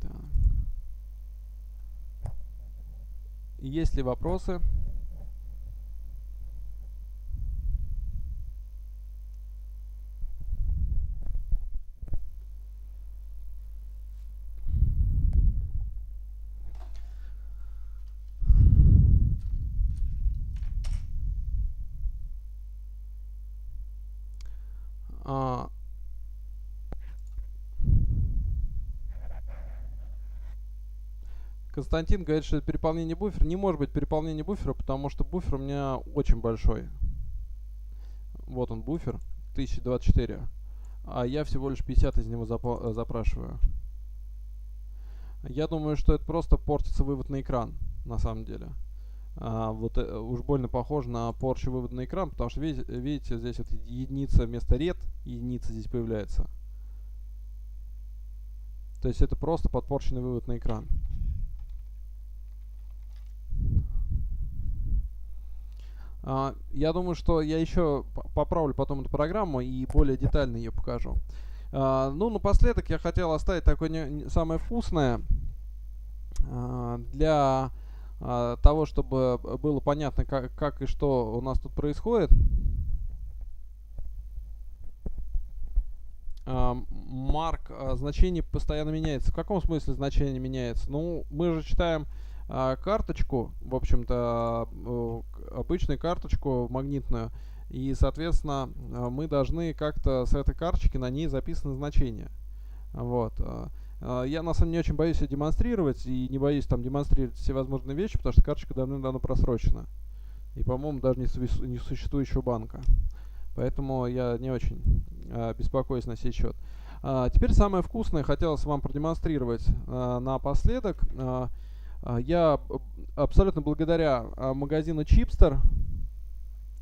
Так. Есть ли вопросы? Константин говорит, что это переполнение буфера. Не может быть переполнение буфера, потому что буфер у меня очень большой. Вот он буфер, 1024. А я всего лишь 50 из него запа запрашиваю. Я думаю, что это просто портится вывод на экран, на самом деле. А, вот э, уж больно похоже на порчу вывод на экран, потому что видите, видите здесь вот единица вместо ред, единица здесь появляется. То есть это просто подпорченный вывод на экран. Я думаю, что я еще поправлю потом эту программу и более детально ее покажу. А, ну, напоследок я хотел оставить такое не, самое вкусное а, для того, чтобы было понятно, как, как и что у нас тут происходит. Марк, значение постоянно меняется. В каком смысле значение меняется? Ну, мы же читаем а, карточку, в общем-то, э, обычную карточку магнитную, и, соответственно, э, мы должны как-то с этой карточки на ней записаны значения. Вот. Э, я, на самом деле, не очень боюсь ее демонстрировать, и не боюсь там демонстрировать все возможные вещи, потому что карточка давным-давно просрочена. И, по-моему, даже не, не существующего банка. Поэтому я не очень беспокоюсь на сей счет. А, теперь самое вкусное хотелось вам продемонстрировать напоследок. А, я абсолютно благодаря а, магазину Chipster,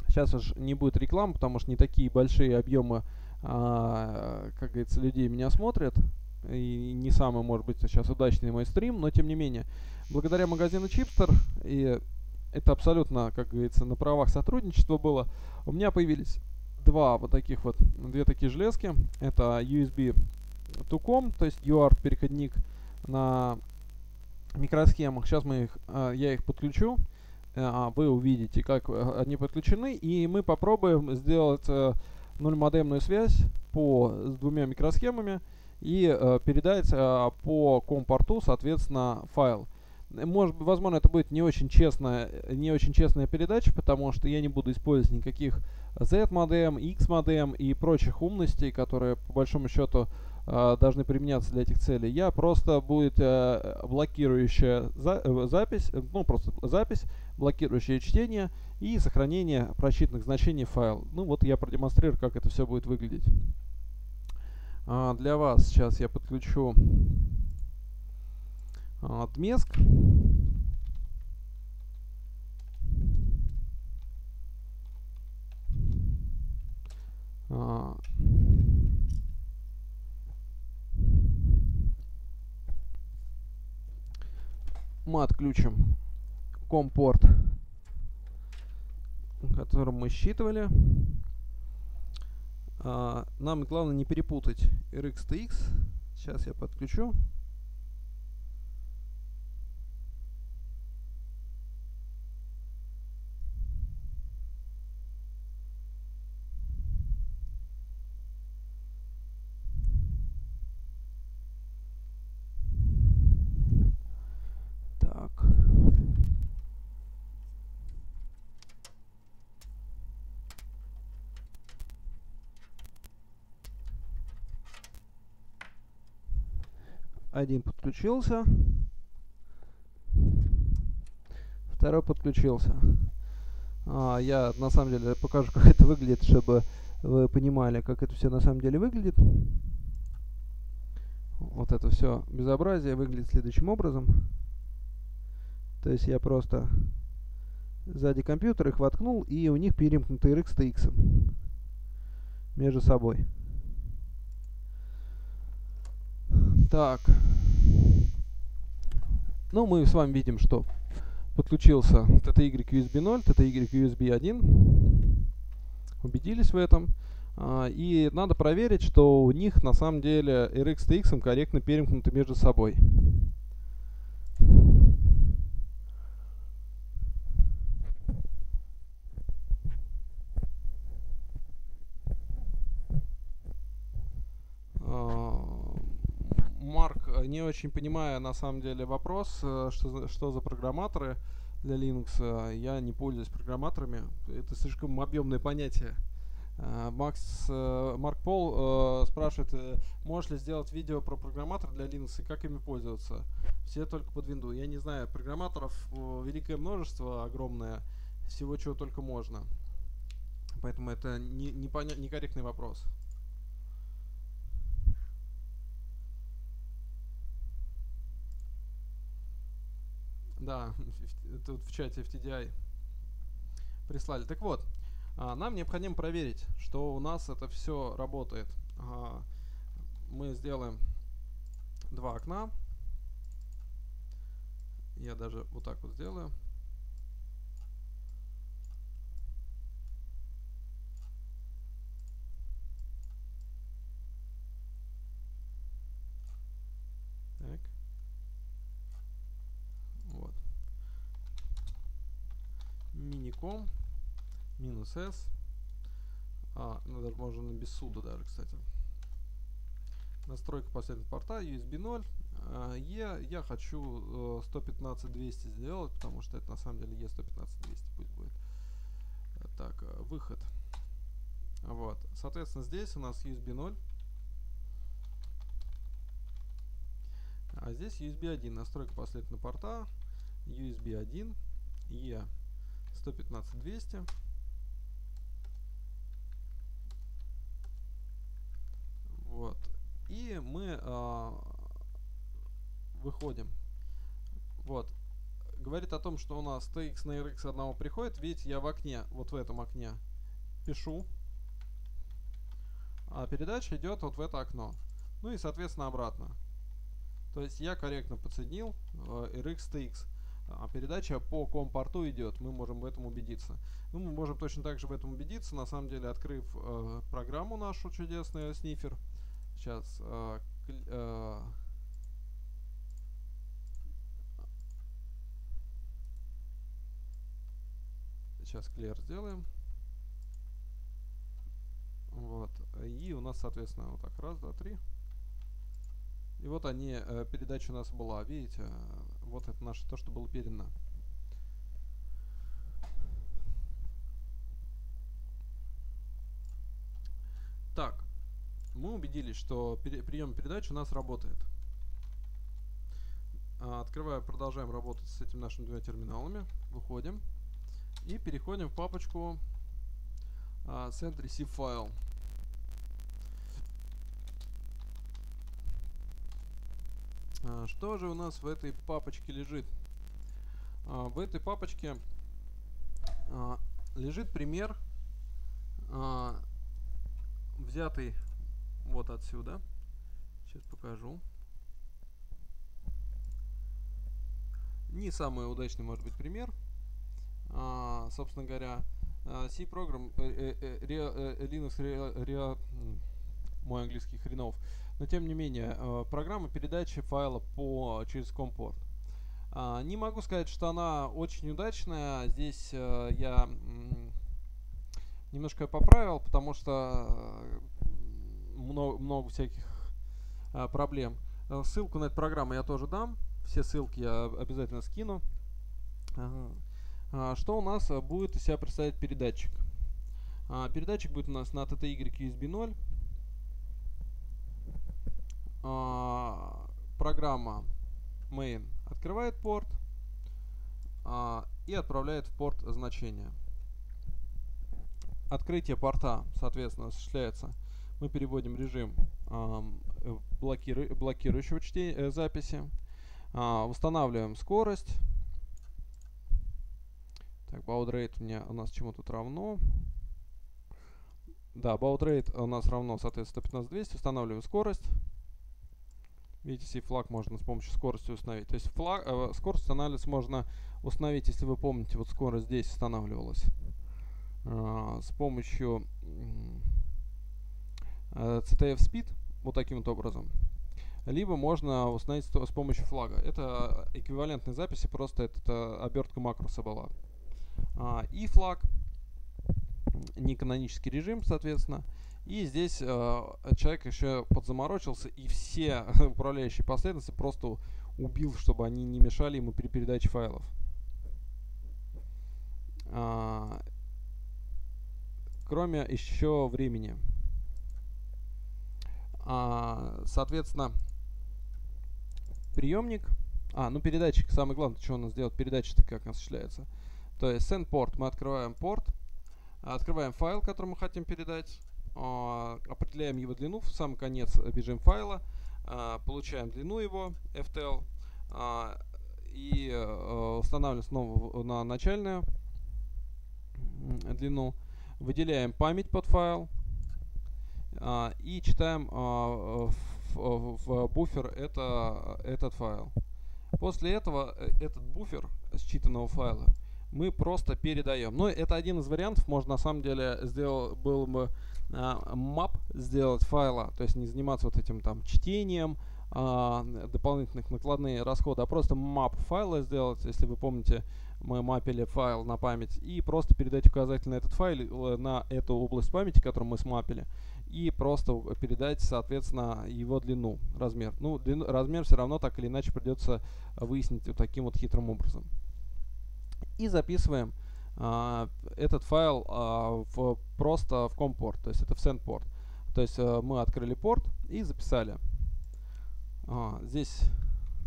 сейчас уж не будет рекламы, потому что не такие большие объемы, а, как говорится, людей меня смотрят, и не самый, может быть, сейчас удачный мой стрим, но тем не менее, благодаря магазину Chipster, и это абсолютно, как говорится, на правах сотрудничества было, у меня появились два вот таких вот, две такие железки, это USB туком, то есть UART переходник на микросхемах. Сейчас мы их, э, я их подключу. Э, вы увидите, как э, они подключены. И мы попробуем сделать нульмодемную связь по, с двумя микросхемами и э, передать э, по компорту, соответственно, файл. Может, возможно, это будет не очень честная, не очень честная передача, потому что я не буду использовать никаких Z-модем, X-модем и прочих умностей, которые по большому счету э, должны применяться для этих целей. Я просто будет э, блокирующая за, э, запись, э, ну просто запись, блокирующее чтение и сохранение просчитанных значений файл. Ну вот я продемонстрирую, как это все будет выглядеть. А, для вас сейчас я подключу а, Дмеск. А, мы отключим компорт, которым мы считывали. А, нам главное не перепутать RX-TX. Сейчас я подключу. Один подключился. Второй подключился. А, я на самом деле покажу, (laughs) как это выглядит, чтобы вы понимали, как это все на самом деле выглядит. Вот это все безобразие выглядит следующим образом. То есть я просто сзади компьютера их воткнул, и у них перемкнуты RX TX между собой. Так. Ну, мы с вами видим, что подключился TTY USB 0, TTY USB 1. Убедились в этом. А, и надо проверить, что у них на самом деле RX TX корректно перемкнуты между собой. не очень понимаю на самом деле вопрос, э, что, что за программаторы для Linux. Э, я не пользуюсь программаторами. Это слишком объемное понятие. Э, Макс, Марк Пол спрашивает, можешь ли сделать видео про программатор для Linux и как ими пользоваться? Все только под Windows. Я не знаю, программаторов великое множество, огромное, всего чего только можно. Поэтому это не, не некорректный вопрос. Да, (laughs) тут в чате FTDI прислали. Так вот, а, нам необходимо проверить, что у нас это все работает. Мы сделаем два окна. Я даже вот так вот сделаю. Миником минус s. А, ну, даже можно без суда даже, кстати. Настройка последнего порта, USB 0. А, e, я хочу 115-200 сделать, потому что это на самом деле E115-200 пусть будет. Так, э, выход. Вот. Соответственно, здесь у нас USB 0. А здесь USB 1. Настройка последнего порта. USB 1. E 115 200 вот. И мы э, выходим. Вот. Говорит о том что у нас tx на rx одного приходит. Видите я в окне вот в этом окне пишу. А передача идет вот в это окно. Ну и соответственно обратно. То есть я корректно подсоединил э, rx tx а передача по компорту идет, мы можем в этом убедиться. Ну, мы можем точно так же в этом убедиться, на самом деле, открыв э, программу нашу чудесную, снифер. Сейчас, э, э, сейчас clear сделаем. Вот. И у нас, соответственно, вот так, раз, два, три. И вот они, э, передача у нас была, видите, вот это наше, то, что было передано. Так, мы убедились, что прием передач у нас работает. А, открываю, продолжаем работать с этими нашими двумя терминалами. Выходим. И переходим в папочку а, send receive file. Что же у нас в этой папочке лежит? А, в этой папочке а, лежит пример, взятый вот отсюда. Сейчас покажу. Не самый удачный может быть пример. собственно говоря, C программ э, э, э, Linux мой английский хренов. Но тем не менее, э, программа передачи файла по, через компорт. А, не могу сказать, что она очень удачная. Здесь э, я немножко поправил, потому что много, много всяких а, проблем. Ссылку на эту программу я тоже дам. Все ссылки я обязательно скину. А, что у нас будет из себя представлять передатчик? Передатчик будет у нас на TTY USB 0 а, программа main открывает порт а, и отправляет в порт значение. Открытие порта, соответственно, осуществляется. Мы переводим режим а, блокиру, блокирующего чтения, э, записи. А, устанавливаем скорость. Так, baud rate у, меня, у нас чему тут равно. Да, baud rate у нас равно, соответственно, 115-200. Устанавливаем скорость. Видите, си флаг можно с помощью скорости установить. То есть флаг, э, скорость анализ можно установить, если вы помните, вот скорость здесь устанавливалась э, с помощью э, CTF Speed, вот таким вот образом. Либо можно установить с помощью флага. Это эквивалентные записи, просто это э, обертка макроса была. А, и флаг, не канонический режим, соответственно. И здесь э, человек еще подзаморочился и все (laughs) управляющие последовательности просто убил, чтобы они не мешали ему при передаче файлов. А, кроме еще времени. А, соответственно, приемник. А, ну передатчик, самое главное, что у нас делать, передатчик как осуществляется. То есть send port, мы открываем порт, открываем файл, который мы хотим передать. А, определяем его длину, в самый конец бежим файла, а, получаем длину его, ftl, а, и устанавливаем снова на начальную длину, выделяем память под файл и читаем в, буфер это, этот файл. После этого э, этот буфер считанного файла мы просто передаем. Но это один из вариантов. Можно на самом деле сделал, был бы map сделать файла, то есть не заниматься вот этим там чтением, а, дополнительных накладные расходы, а просто map файла сделать, если вы помните, мы мапили файл на память, и просто передать указатель на этот файл, э, на эту область памяти, которую мы смапили, и просто передать, соответственно, его длину, размер. Ну, длину, размер все равно так или иначе придется выяснить вот таким вот хитрым образом. И записываем а, этот файл а, в, просто в компорт, то есть это в send порт. То есть а, мы открыли порт и записали. А, здесь,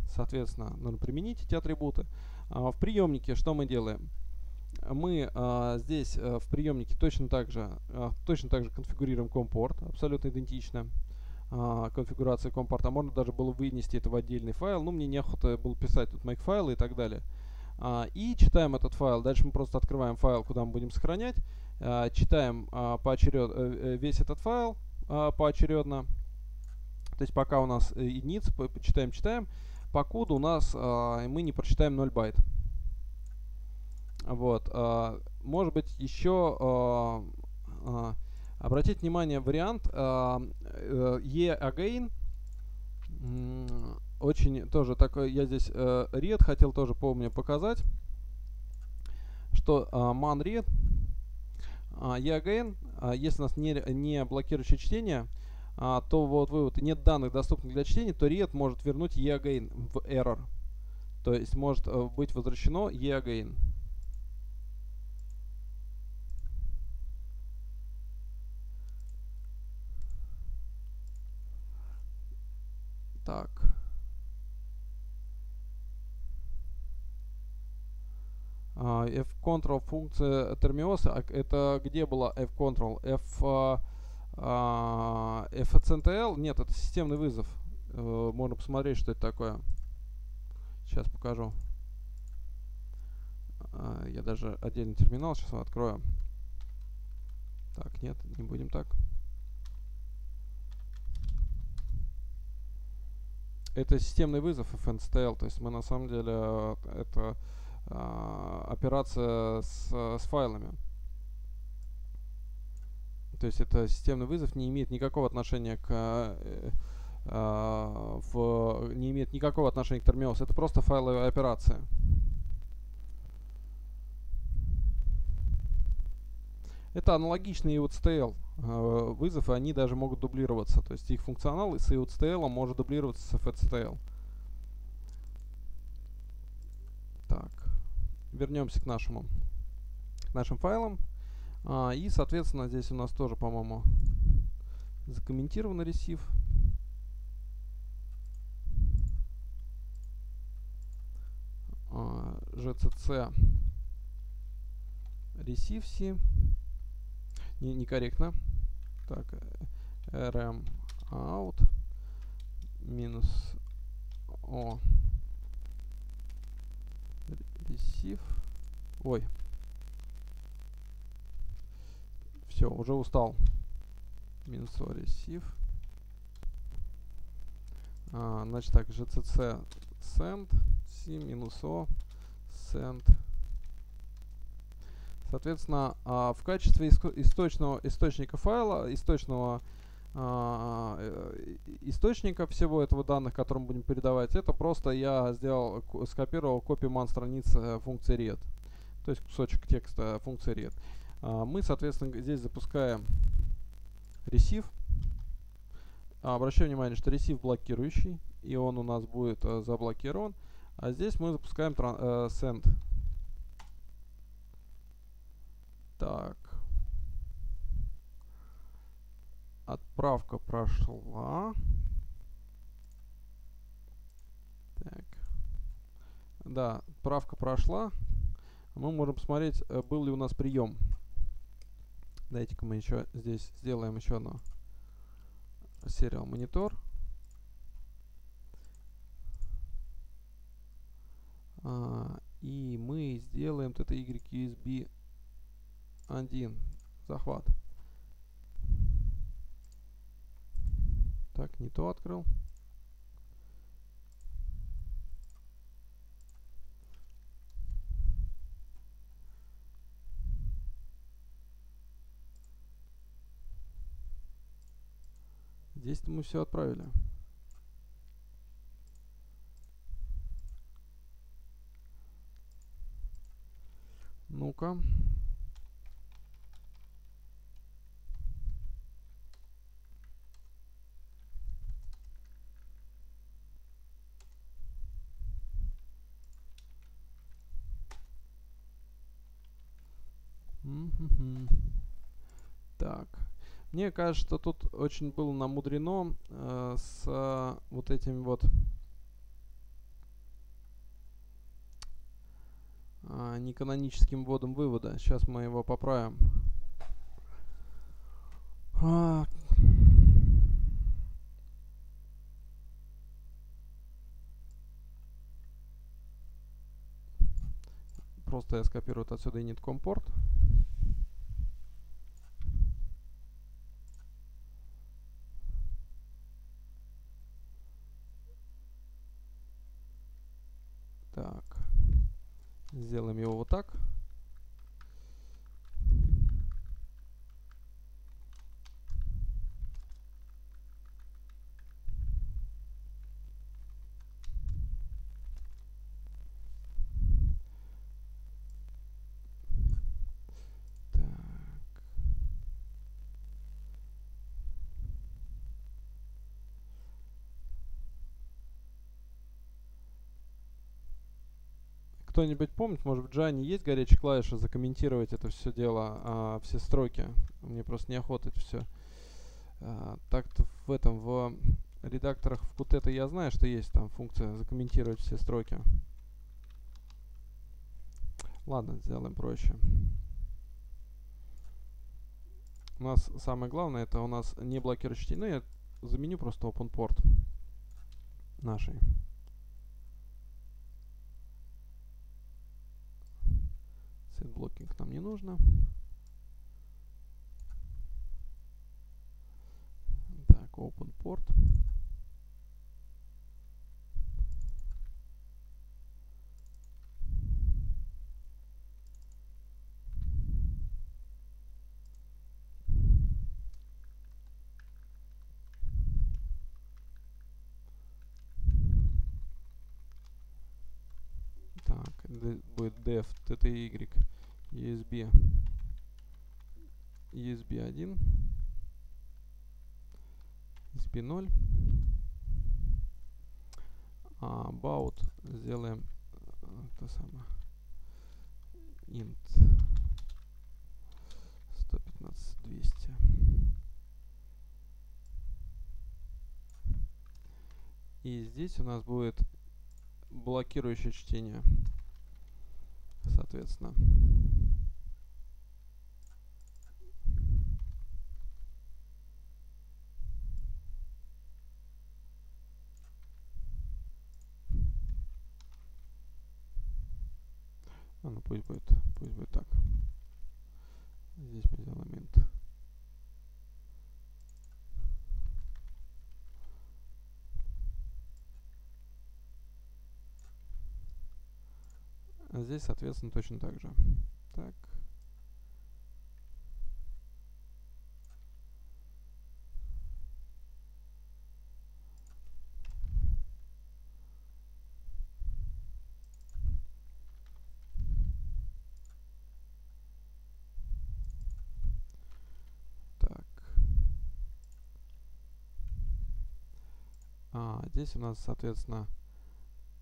соответственно, нужно применить эти атрибуты. А, в приемнике что мы делаем? Мы а, здесь а, в приемнике точно так же, а, точно так же конфигурируем компорт, абсолютно идентично а, конфигурация компорта. Можно даже было вынести это в отдельный файл. Ну, мне неохота было писать тут make и так далее. А, и читаем этот файл. Дальше мы просто открываем файл, куда мы будем сохранять. А, читаем а, поочеред, э, весь этот файл поочередно. То есть пока у нас э, единицы, читаем, читаем. По коду у нас мы не прочитаем 0 байт. Вот. Может быть еще обратить внимание вариант e again очень тоже такой, я здесь э, red хотел тоже, помню, показать, что э, man red, э, again, э, если у нас не, не блокирующее чтение, э, то вот вывод нет данных доступных для чтения, то red может вернуть again в error. То есть может э, быть возвращено again. Так. F-control функция термиоса, а это где была F-control? F, uh, FCNTL? Нет, это системный вызов. Uh, можно посмотреть, что это такое. Сейчас покажу. Я даже отдельный терминал сейчас открою. Так, нет, не будем так. это системный вызов FNSTL, то есть мы на самом деле э, это э, операция с, с файлами. То есть это системный вызов не имеет никакого отношения к э, э, в, не имеет никакого отношения к Termios. Это просто файловая операция. Это аналогичный EOTSTL э, вызов, и они даже могут дублироваться. То есть их функционал с EOTSTL может дублироваться с FHTL. Так, вернемся к нашему к нашим файлам. А, и, соответственно, здесь у нас тоже, по-моему, закомментировано ресив. А, gcc receive не, некорректно. Так, rm out минус o receive. Ой. Все, уже устал. Минус receive. А, значит так, gcc send c минус o send Соответственно, а, в качестве источного, источника файла, источного источника всего этого данных, которые мы будем передавать, это просто я сделал, скопировал копию страницы функции read. То есть кусочек текста функции read. А, мы, соответственно, здесь запускаем receive. Обращаю внимание, что receive блокирующий, и он у нас будет э, заблокирован. А здесь мы запускаем э, send. Так. Отправка прошла. Так. Да, отправка прошла. Мы можем посмотреть, э, был ли у нас прием. Дайте-ка мы еще здесь сделаем еще одно сериал монитор. А, и мы сделаем это YUSB один. Захват. Так, не то открыл. Здесь мы все отправили. Ну-ка. Так. Мне кажется, что тут очень было намудрено э, с э, вот этим вот э, неканоническим вводом вывода. Сейчас мы его поправим. А, Просто я скопирую отсюда init.com порт. Сделаем его вот так. Кто-нибудь помнит, может в Джане есть горячие клавиши, закомментировать это все дело, а, все строки. Мне просто неохота это все. А, так-то в этом, в редакторах в Qt я знаю, что есть там функция закомментировать все строки. Ладно, сделаем проще. У нас самое главное, это у нас не блокирующий. Ну, я заменю просто open port нашей. Blocking нам не нужно. Так, open port. будет def tty usb usb 1 usb 0 а about сделаем то самое int 115 200 и здесь у нас будет блокирующее чтение соответственно. А, ну пусть будет, пусть будет так. Здесь мы сделаем int. А здесь, соответственно, точно так же. Так. А, здесь у нас, соответственно,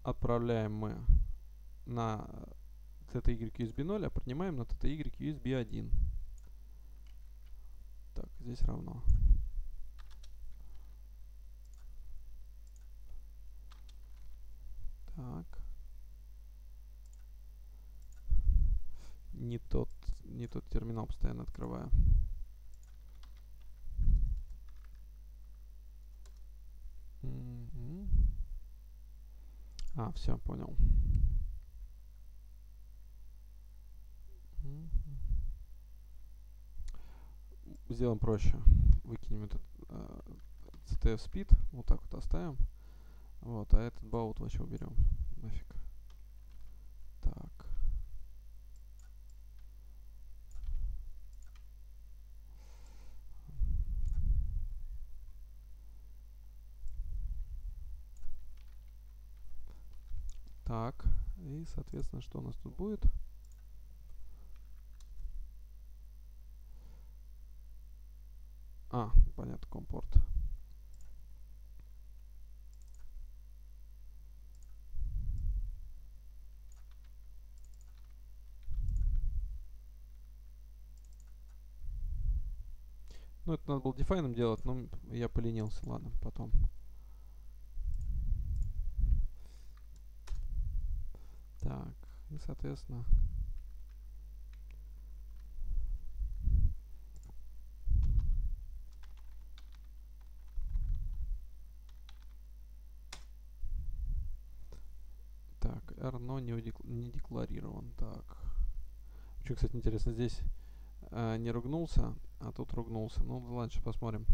отправляем мы на TTY USB 0, а принимаем на TTY USB 1. Так, здесь равно. Так. Не тот, не тот терминал постоянно открываю. А, все, понял. Сделаем проще. Выкинем этот э, CTF speed. Вот так вот оставим. Вот, а этот баут вообще уберем. Нафиг. Так. Так. И, соответственно, что у нас тут будет? А, понятно, компорт. Ну, это надо было дефайном делать, но я поленился. Ладно, потом. Так, и, соответственно... равно не, не декларирован. Так. Очень, кстати, интересно, здесь э, не ругнулся, а тут ругнулся. Ну, сейчас посмотрим.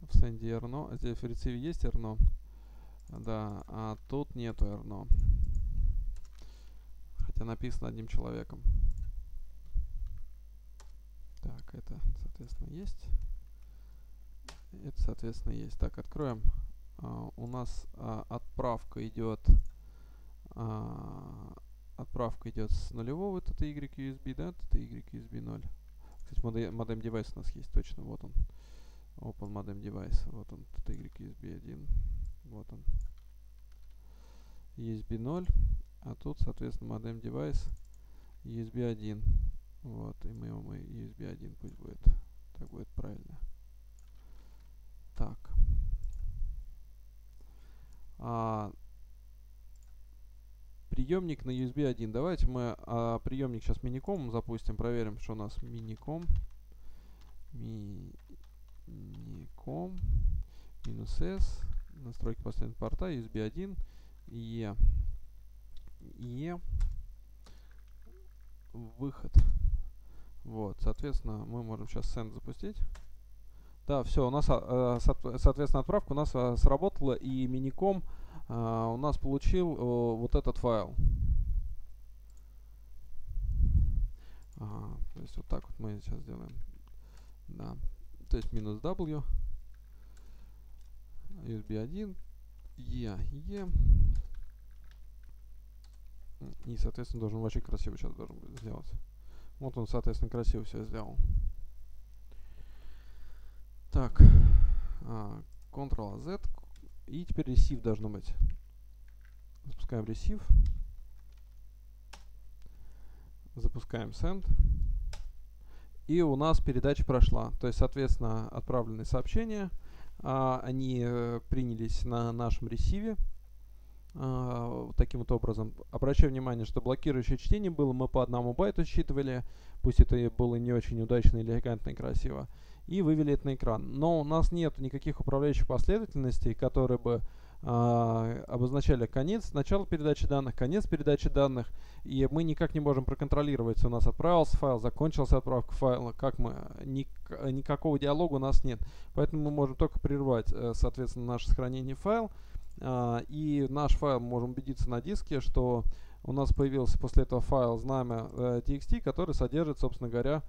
В сенде эрно. Здесь в рециве есть эрно. Да, а тут нету эрно. Хотя написано одним человеком. Так, это, соответственно, есть. Это, соответственно, есть. Так, откроем. Uh, у нас uh, отправка идет а, отправка идет с нулевого TTY USB, да, TTY USB 0. Кстати, модем, модем девайс у нас есть, точно, вот он. Open modem device, вот он, TTY USB 1, вот он. USB 0. а тут, соответственно, модем девайс USB 1. Вот, и мы его мы USB 1 пусть будет. Так будет правильно. Так. А, приемник на USB 1. Давайте мы а, приемник сейчас миником запустим, проверим, что у нас миником. Миником минус S. Настройки последнего порта, USB 1, E. E. Выход. Вот, соответственно, мы можем сейчас send запустить. Да, все, у нас, а, соответственно, отправка у нас а, сработала, и миником у нас получил вот этот файл. Ага, то есть вот так вот мы сейчас сделаем. Да, то есть минус W, USB 1, E, E. И, соответственно, должен очень красиво сейчас должен сделать. Вот он, соответственно, красиво все сделал. Так. А, Ctrl-Z. И теперь receive должно быть. Запускаем receive. Запускаем send. И у нас передача прошла. То есть, соответственно, отправленные сообщения, а, они э, принялись на нашем ресиве. А, таким вот образом. Обращаю внимание, что блокирующее чтение было, мы по одному байту считывали, пусть это было не очень удачно, элегантно и красиво, и вывели это на экран. Но у нас нет никаких управляющих последовательностей, которые бы а, обозначали конец, начало передачи данных, конец передачи данных, и мы никак не можем проконтролировать, у нас отправился файл, закончился отправка файла, как мы, ник, никакого диалога у нас нет. Поэтому мы можем только прервать, э, соответственно, наше сохранение файла, а, и наш файл, можем убедиться на диске, что у нас появился после этого файл знамя э, txt, который содержит, собственно говоря,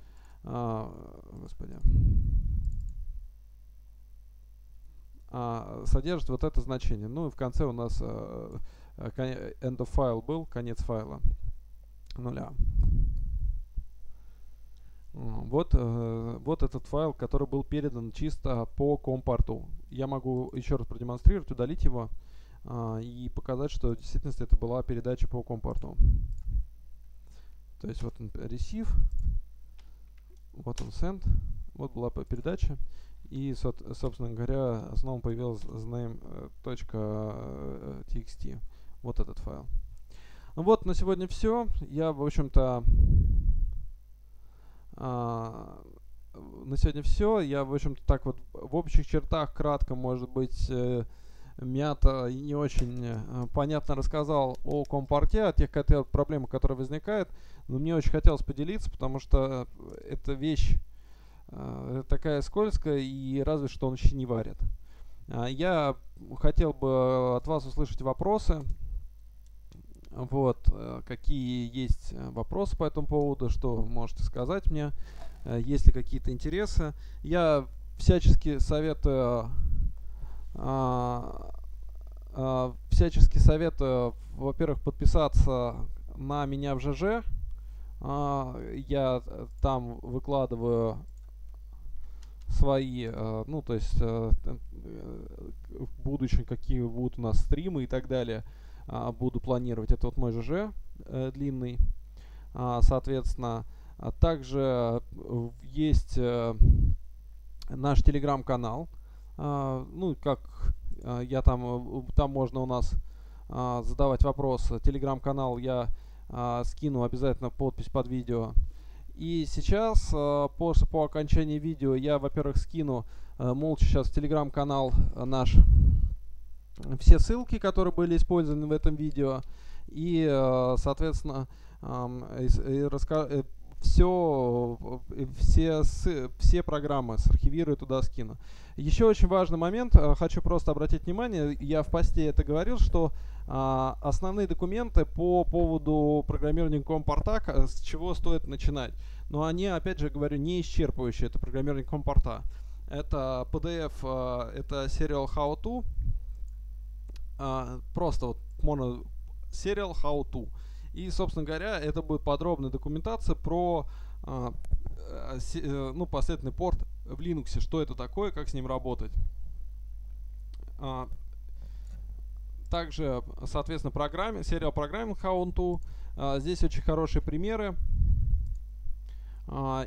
а, господи, а, содержит вот это значение. Ну и в конце у нас э end of file был, конец файла нуля. Вот, э, вот этот файл, который был передан чисто по компорту. Я могу еще раз продемонстрировать, удалить его э, и показать, что в действительности это была передача по компорту. То есть вот он receive, вот он send, вот была передача. И, собственно говоря, снова появился name.txt. Э, вот этот файл. Ну вот, на сегодня все. Я, в общем-то, а, на сегодня все. Я, в общем-то, так вот в общих чертах кратко, может быть, э, мята не очень э, понятно рассказал о компорте, о тех проблемах, которые возникают. Но мне очень хотелось поделиться, потому что эта вещь э, такая скользкая и разве что он еще не варит. А я хотел бы от вас услышать вопросы. Вот, э, какие есть э, вопросы по этому поводу, что можете сказать мне, э, есть ли какие-то интересы. Я всячески советую, всячески советую, во-первых, подписаться на меня в ЖЖ. А, я там выкладываю свои, ну, то есть в будущем какие будут у нас стримы и так далее а, буду планировать. Это вот мой ЖЖ э, длинный. А, соответственно, а также э, есть э, наш телеграм-канал. А, ну, как а, я там, э, там можно у нас а, задавать вопросы. Телеграм-канал я скину обязательно подпись под видео. И сейчас, э, по, по окончании видео, я, во-первых, скину э, молча сейчас в телеграм-канал наш все ссылки, которые были использованы в этом видео. И, э, соответственно, все, э, все, все программы сархивирую туда скину. Еще очень важный момент, э, хочу просто обратить внимание, я в посте это говорил, что а, основные документы по поводу программирования компорта, с чего стоит начинать. Но они, опять же говорю, не исчерпывающие, это программирование компорта. Это PDF, это serial how to, а, просто вот mono serial how to. И, собственно говоря, это будет подробная документация про а, э, э, ну, последовательный порт в Linux, что это такое, как с ним работать. А, также, соответственно, программе, сериал программинг How on to. А, здесь очень хорошие примеры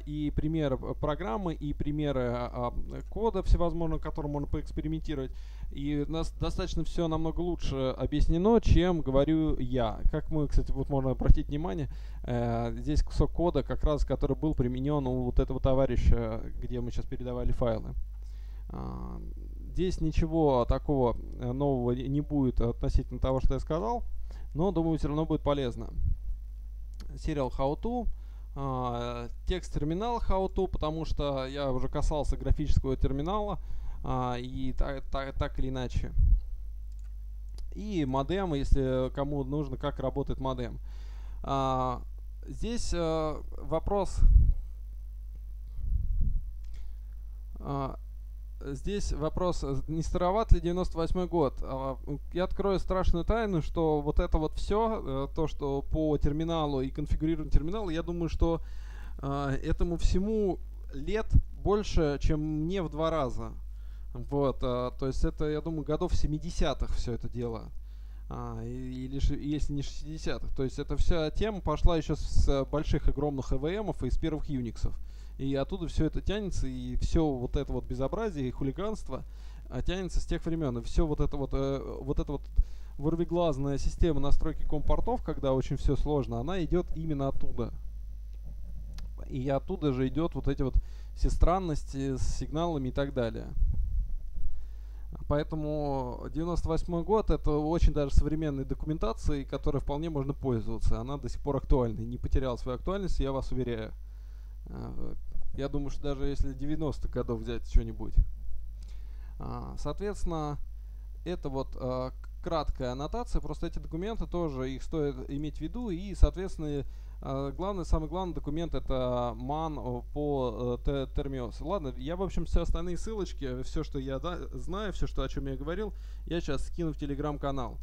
и примеры программы, и примеры а, кода всевозможного, которым можно поэкспериментировать. И нас достаточно все намного лучше объяснено, чем говорю я. Как мы, кстати, вот можно обратить внимание, э, здесь кусок кода, как раз который был применен у вот этого товарища, где мы сейчас передавали файлы. Здесь ничего такого э, нового не будет относительно того, что я сказал, но думаю, все равно будет полезно. Serial How To. Uh, текст терминал How To, потому что я уже касался графического терминала а, и так, так, так или иначе. И модем, если кому нужно, как работает модем. А, здесь а, вопрос... А, здесь вопрос, не староват ли 98 год? А, я открою страшную тайну, что вот это вот все, э, то, что по терминалу и конфигурированию терминала, я думаю, что а, этому всему лет больше, чем мне в два раза. Вот, а, то есть это, я думаю, годов 70-х все это дело. А, или если не 60-х. То есть эта вся тема пошла еще с больших огромных EVM и с первых Unix. И оттуда все это тянется, и все вот это вот безобразие и хулиганство а, тянется с тех времен. И все вот это вот, э, вот это вот вырвиглазная система настройки компортов, когда очень все сложно, она идет именно оттуда. И оттуда же идет вот эти вот все странности с сигналами и так далее. Поэтому 98 год это очень даже современной документации, которой вполне можно пользоваться. Она до сих пор актуальна не потеряла свою актуальность, я вас уверяю. Я думаю, что даже если 90-х годов взять что-нибудь. А, соответственно, это вот а, краткая аннотация, просто эти документы тоже их стоит иметь в виду и, соответственно, а, главный, самый главный документ это MAN по э, термиос. Ладно, я, в общем, все остальные ссылочки, все, что я знаю, все, что, о чем я говорил, я сейчас скину в телеграм-канал.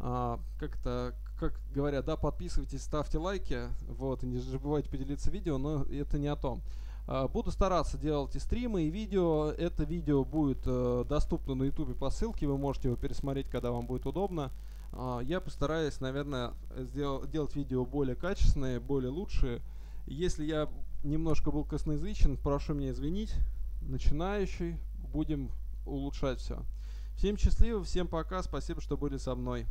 А, как то как говорят, да, подписывайтесь, ставьте лайки, вот, и не забывайте поделиться видео, но это не о том. А, буду стараться делать и стримы, и видео. Это видео будет э, доступно на YouTube по ссылке, вы можете его пересмотреть, когда вам будет удобно. А, я постараюсь, наверное, сделать, делать видео более качественные, более лучшие. Если я немножко был косноязычен, прошу меня извинить. Начинающий, будем улучшать все. Всем счастливо, всем пока, спасибо, что были со мной.